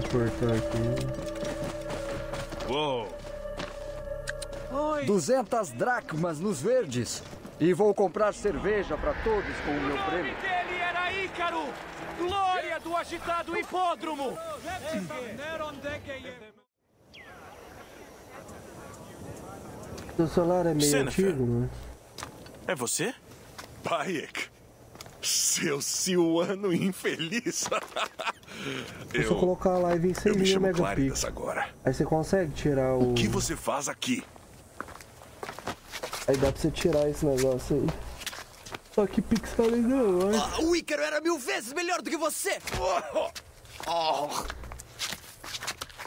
Teleportar aqui. Uou! 200 dracmas nos verdes. E vou comprar cerveja para todos com o meu prêmio. Ele era Ícaro! Glória do agitado hipódromo! Seu celular é meio Sennefer. antigo, né? É você? Bayek! Seu Silano infeliz! [LAUGHS] É só colocar a live em 100 eu mil megapixels. Agora. Aí você consegue tirar o. O que você faz aqui? Aí dá pra você tirar esse negócio aí. Só que pixelizou, né? Ah, o Ícaro era mil vezes melhor do que você! Oh.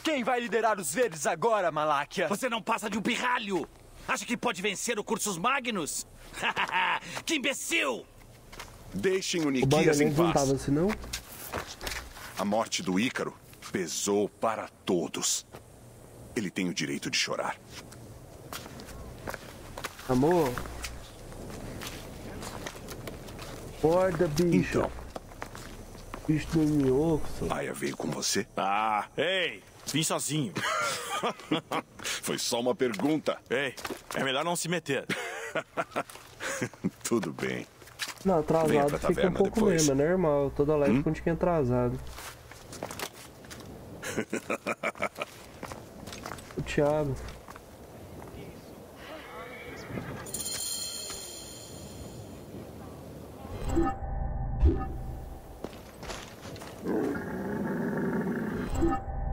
Quem vai liderar os verdes agora, Maláquia? Você não passa de um pirralho! Acha que pode vencer o Cursus Magnus? [LAUGHS] que imbecil! Deixem o Nikias em paz. tava assim, não? A morte do Ícaro pesou para todos. Ele tem o direito de chorar. Amor. Acorda, bicho. Então. Bicho do minhoco, só. Aya veio com você? Ah, ei, vim sozinho. [LAUGHS] Foi só uma pergunta. Ei, é melhor não se meter. [LAUGHS] Tudo bem. Não, atrasado fica um pouco depois. mesmo, é normal. Toda live Hum? com um tiquinho atrasado. [LAUGHS] O Thiago.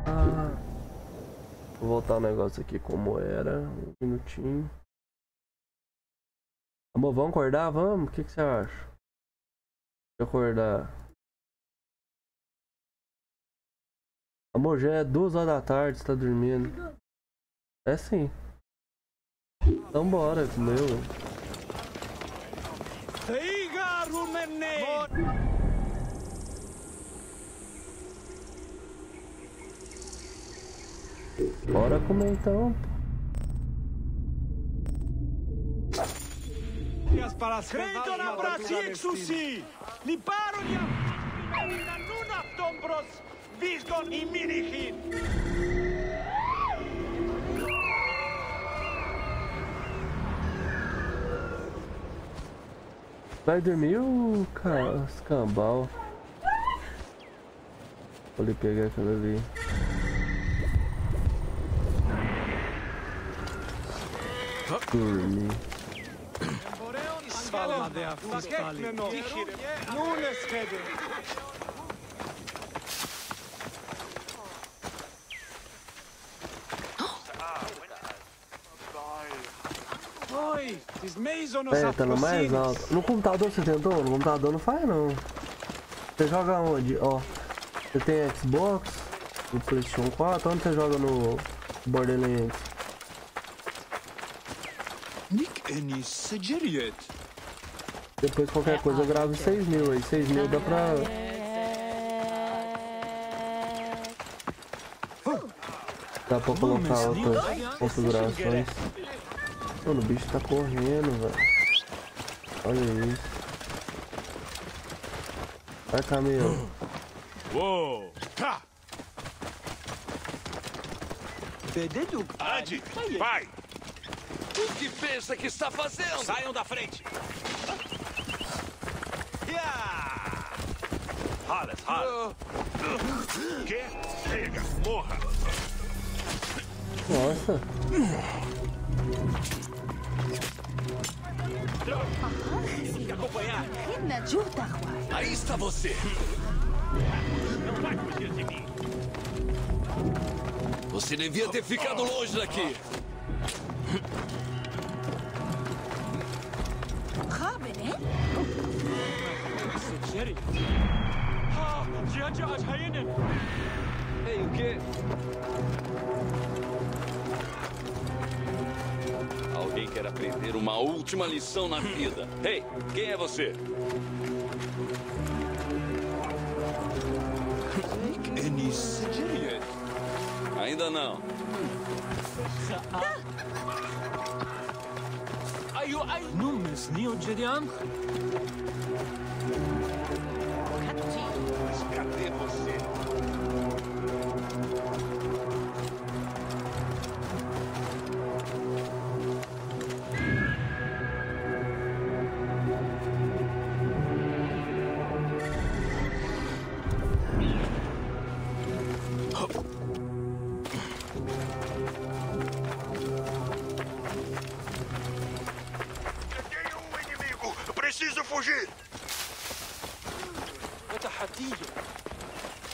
Ah. Vou voltar o negócio aqui como era. Um minutinho. Amor, vamos acordar? Vamos? O que, que você acha? De acordar. Amor, já é duas horas da tarde, você tá dormindo. É sim. Então bora, meu. Bora comer então. Credo na Brasixusi! Liparonia! Na nuna tombros! Visgon i minichin! Vai dormir o ca... escambau. Vou lhe pegar aquilo ali. Dormir. Salma der Fußball. Nun es rede. Oi, dies Mason nos É, tá no mais alto. No computador você tentou? No computador não faz não. Você joga onde? Ó. Você tem Xbox? No Playstation 4? Onde você joga no Borderlands? Nick Ennis Segeriet. Depois qualquer coisa eu gravo 6 mil aí. 6 mil dá pra. Dá pra colocar outras configurações. Mano, o bicho tá correndo, velho. Olha isso. Vai, Camilo. Uou! Tá! Ande! Vai! O que pensa que está fazendo? Saiam da frente! Ralas, ralas! Quê? Chega! Morra! Nossa. Tem que acompanhar! Aí está você. Não vai fugir de mim! Você devia ter ficado longe daqui. Jerry! Ha! Cihaca acayinin! Ei, o quê? Alguém quer aprender uma última lição na vida. Ei, quem é você? Nick Ennis. Ainda não. Ayo ay numes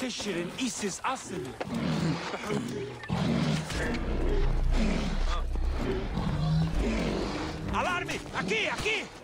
تشر إيسيس أصل Alarme! Aqui, aqui!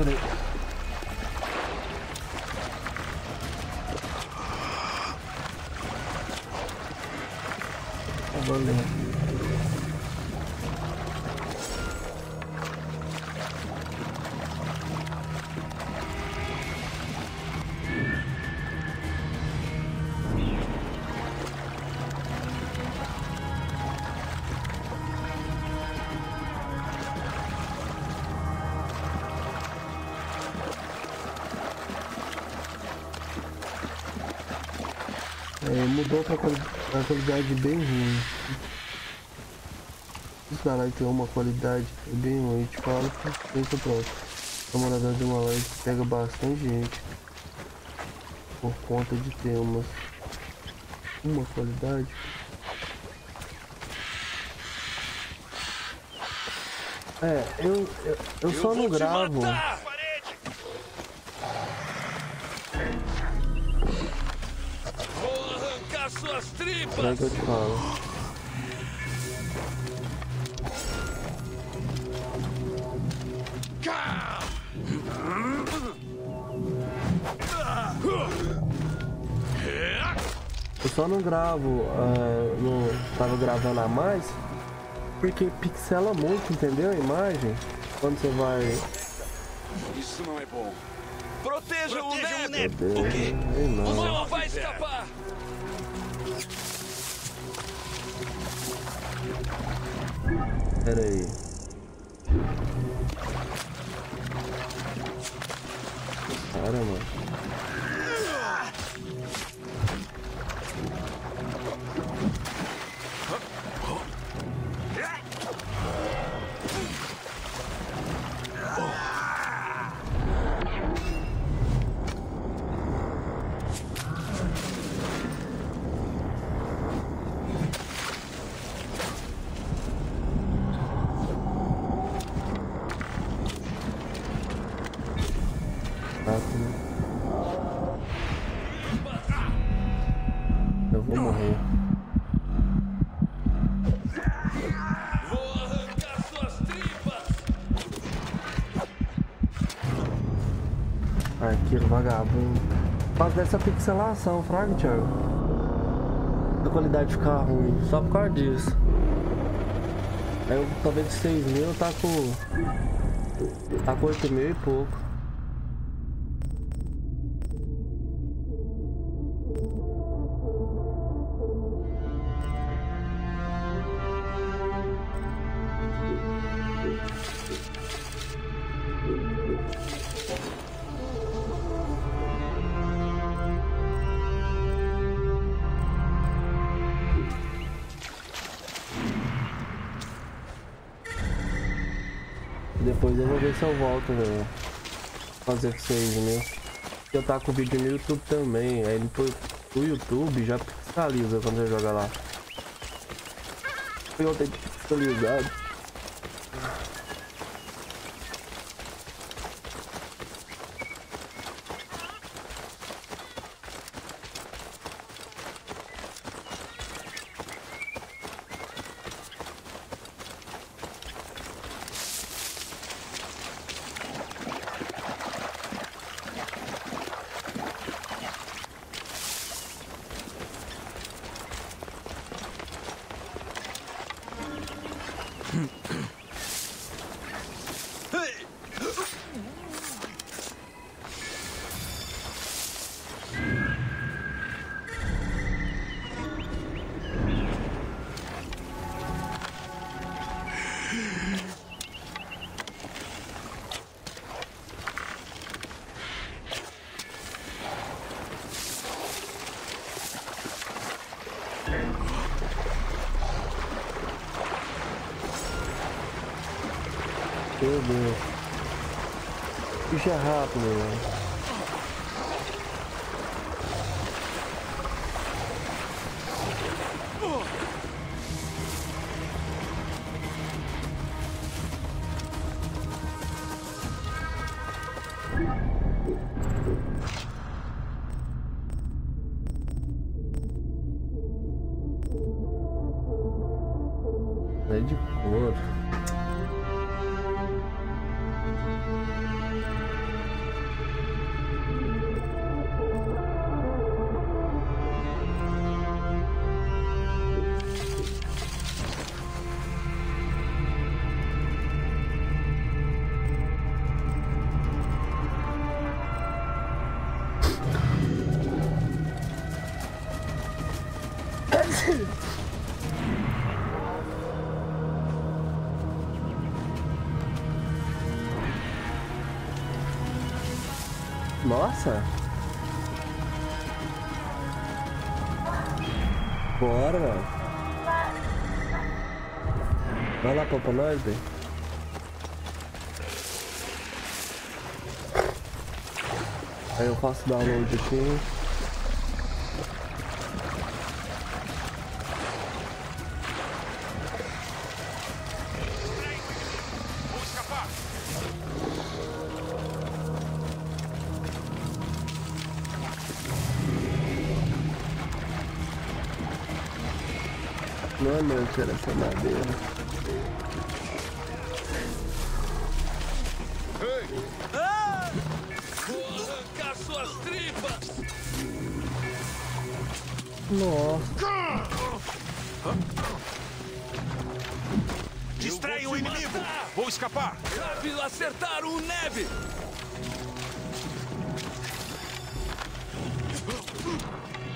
Peraí. Tá Quali pra qualidade bem ruim. Esse canal tem uma qualidade bem ruim, te falo que pensa pronto. A moradora de uma live pega bastante gente por conta de ter umas uma qualidade. É, eu, eu, eu só não gravo. Vou Como é que eu te falo? Eu só não gravo, ah, não tava gravando a mais, porque pixela muito, entendeu? A imagem. Quando você vai. Isso não é bom. Proteja, o Meu Neb! Deus, aí Você não. não vai escapar! Pera aí. Faz dessa pixelação, fraga, Thiago. da qualidade ficar ruim, só por causa disso. Aí eu talvez de 6 mil tá com. Tá com 8 mil e pouco. Se eu volto, velho. Fazer vocês, né? Eu tá com vídeo no YouTube também. Aí depois o YouTube já fiscaliza quando você joga lá. Eu tenho que Bicho é Lá pra nós, velho. Aí eu faço download aqui. Não é meu que era essa madeira. Suas tripas! Nossa. Distraem o inimigo! Vou escapar! Rápido, acertaram o neve!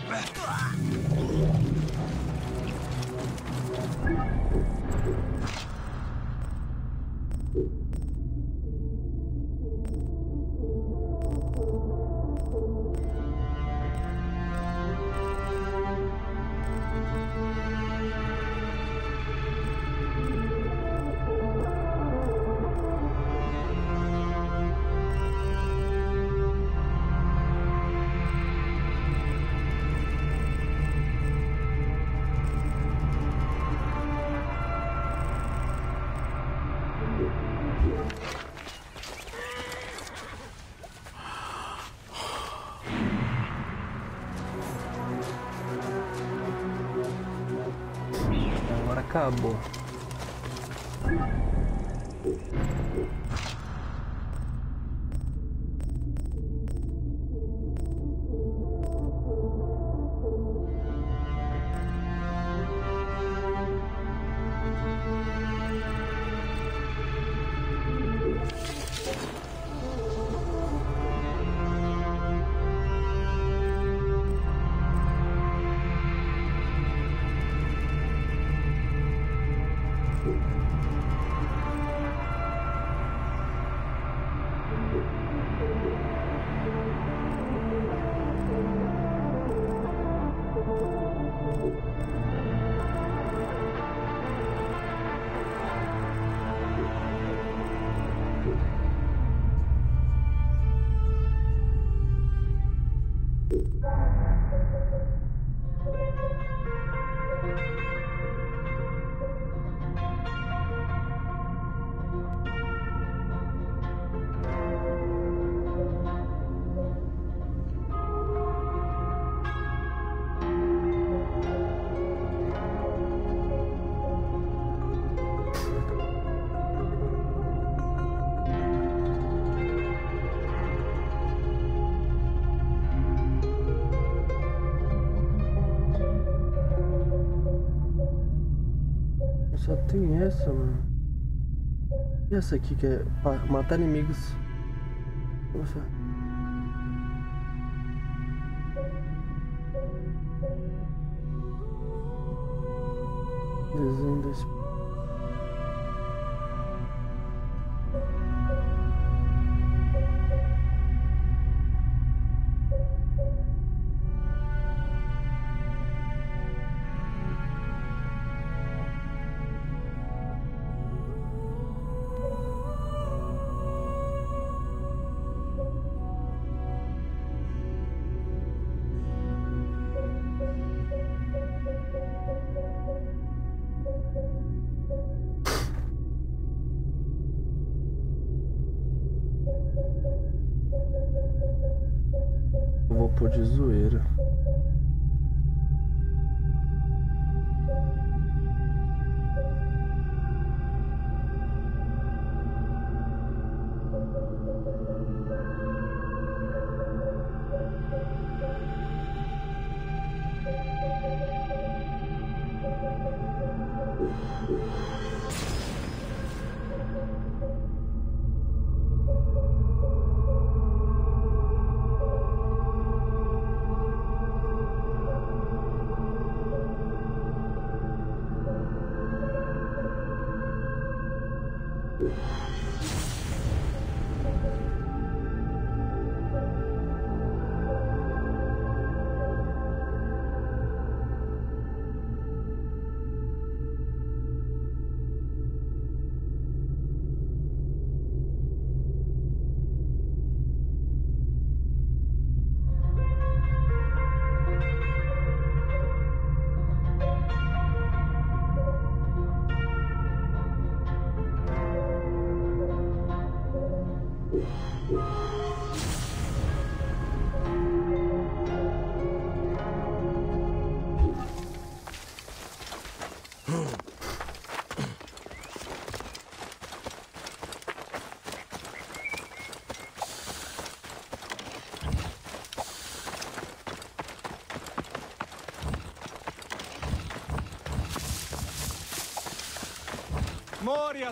Agora [LAUGHS] Só tem essa, mano. E essa aqui que é matar inimigos. Nossa. Desenho desse.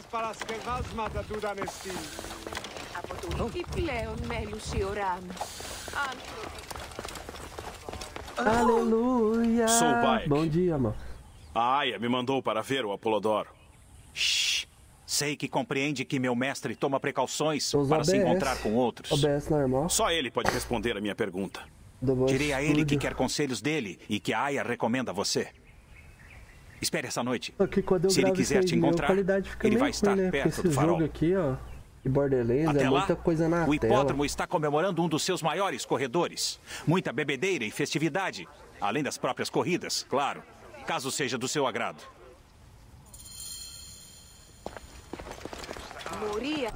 Μόριας παρασκευάσματα του ήταν εσύ. Από το επιπλέον μέλους η οράμ. Άνθρωποι. Aleluia! Sou o Bayek. Bom dia, mano. A Aya me mandou para ver o Apolodoro. Shh. Sei que compreende que meu mestre toma precauções Usa para se OBS. encontrar com outros. OBS normal. Só ele pode responder a minha pergunta. Do Voice Direi a ele que Studio. quer conselhos dele e que a Aya recomenda a você. Espere essa noite. Se ele quiser te encontrar, a qualidade fica ele vai estar ruim, né? Perto esse do farol. jogo aqui, ó, de Borderlands, Até é lá, muita coisa na o tela. hipódromo está comemorando um dos seus maiores corredores. Muita bebedeira e festividade, além das próprias corridas, claro, caso seja do seu agrado. Moria.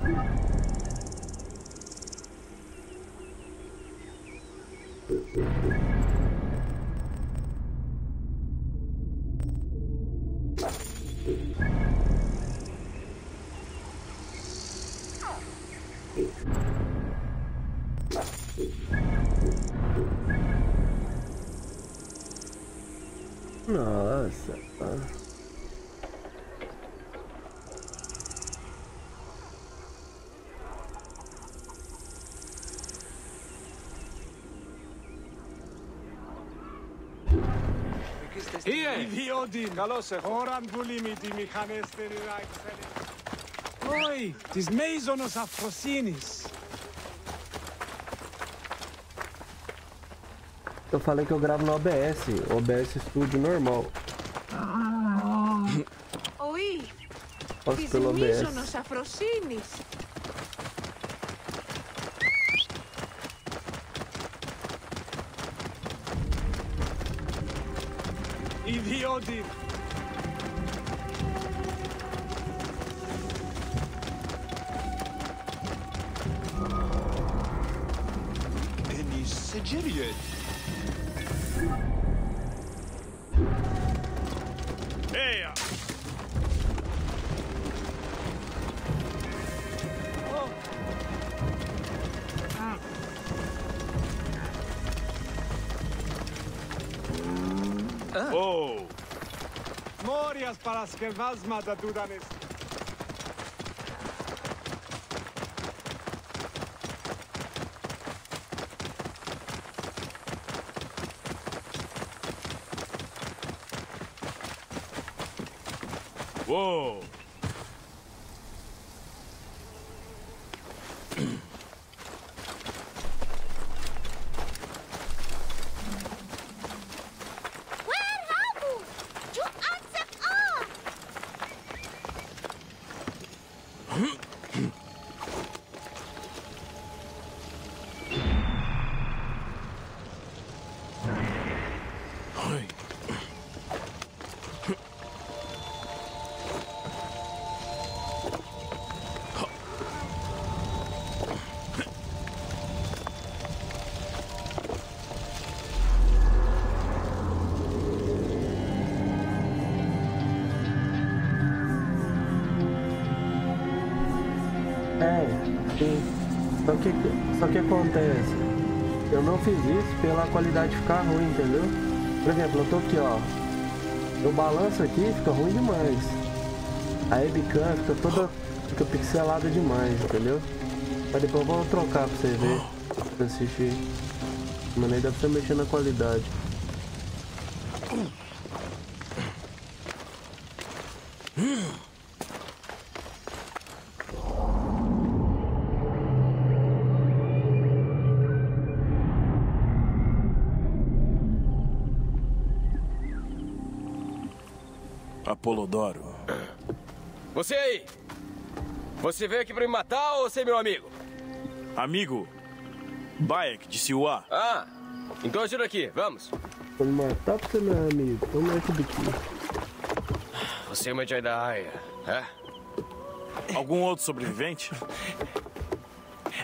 Idiodin. Oran gulimiti mechanesteri raixene. Oi, tis meisonos afrosinis. Eu falei que eu gravo no OBS, OBS Studio normal. [LAUGHS] Oi, Posso pelo OBS. Meisonos Pascal Vazma, da tu danes Só que, só que acontece? Eu não fiz isso pela qualidade ficar ruim, entendeu? Por exemplo, eu tô aqui, ó. Eu balanço aqui fica ruim demais. A webcam fica toda. fica pixelada demais, entendeu? Mas depois eu vou trocar pra você ver. Pra assistir. Mas aí dá pra você mexer na qualidade. Apolodoro. Você aí! Você veio aqui pra me matar ou você é meu amigo? Amigo, Bayek de Siwa. Ah, então ajuda aqui, vamos. Vou me matar ser meu amigo. Vamos meter aqui. Você é uma Jedi da Aya, é? Algum outro sobrevivente?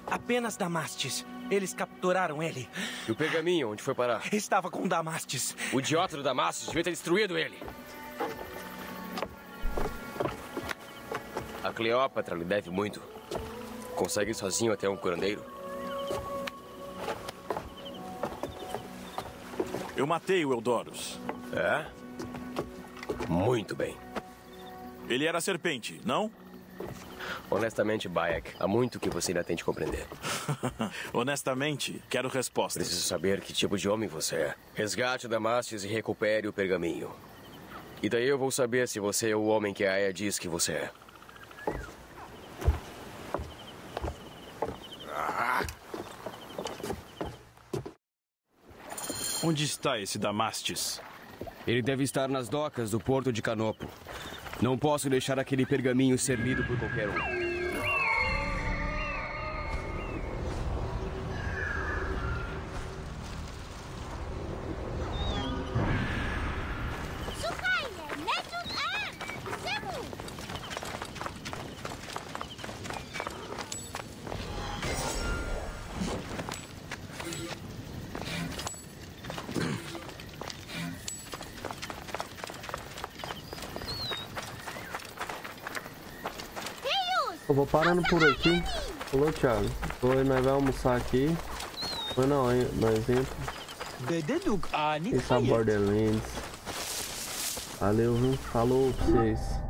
Apenas Damastes. Eles capturaram ele. E o pergaminho, onde foi parar? Estava com Damastes. O idiota do Damascus devia ter destruído ele. A Cleópatra lhe deve muito. Consegue ir sozinho até um curandeiro? Eu matei o Eudorus. É? Muito bem. Ele era serpente, não? Honestamente, Bayek, há muito que você ainda tem de compreender. [LAUGHS] Honestamente, quero respostas. Preciso saber que tipo de homem você é. Resgate o Damastes e recupere o pergaminho. E daí eu vou saber se você é o homem que a Aya diz que você é. Onde está esse Damastes? Ele deve estar nas docas do porto de Canopo. Não posso deixar aquele pergaminho ser lido por qualquer um. Parando por aqui. Falou, Thiago. Depois nós vamos almoçar aqui. Depois não, nós entra. Esse é Borderlands. Valeu, viu? Falou pra vocês.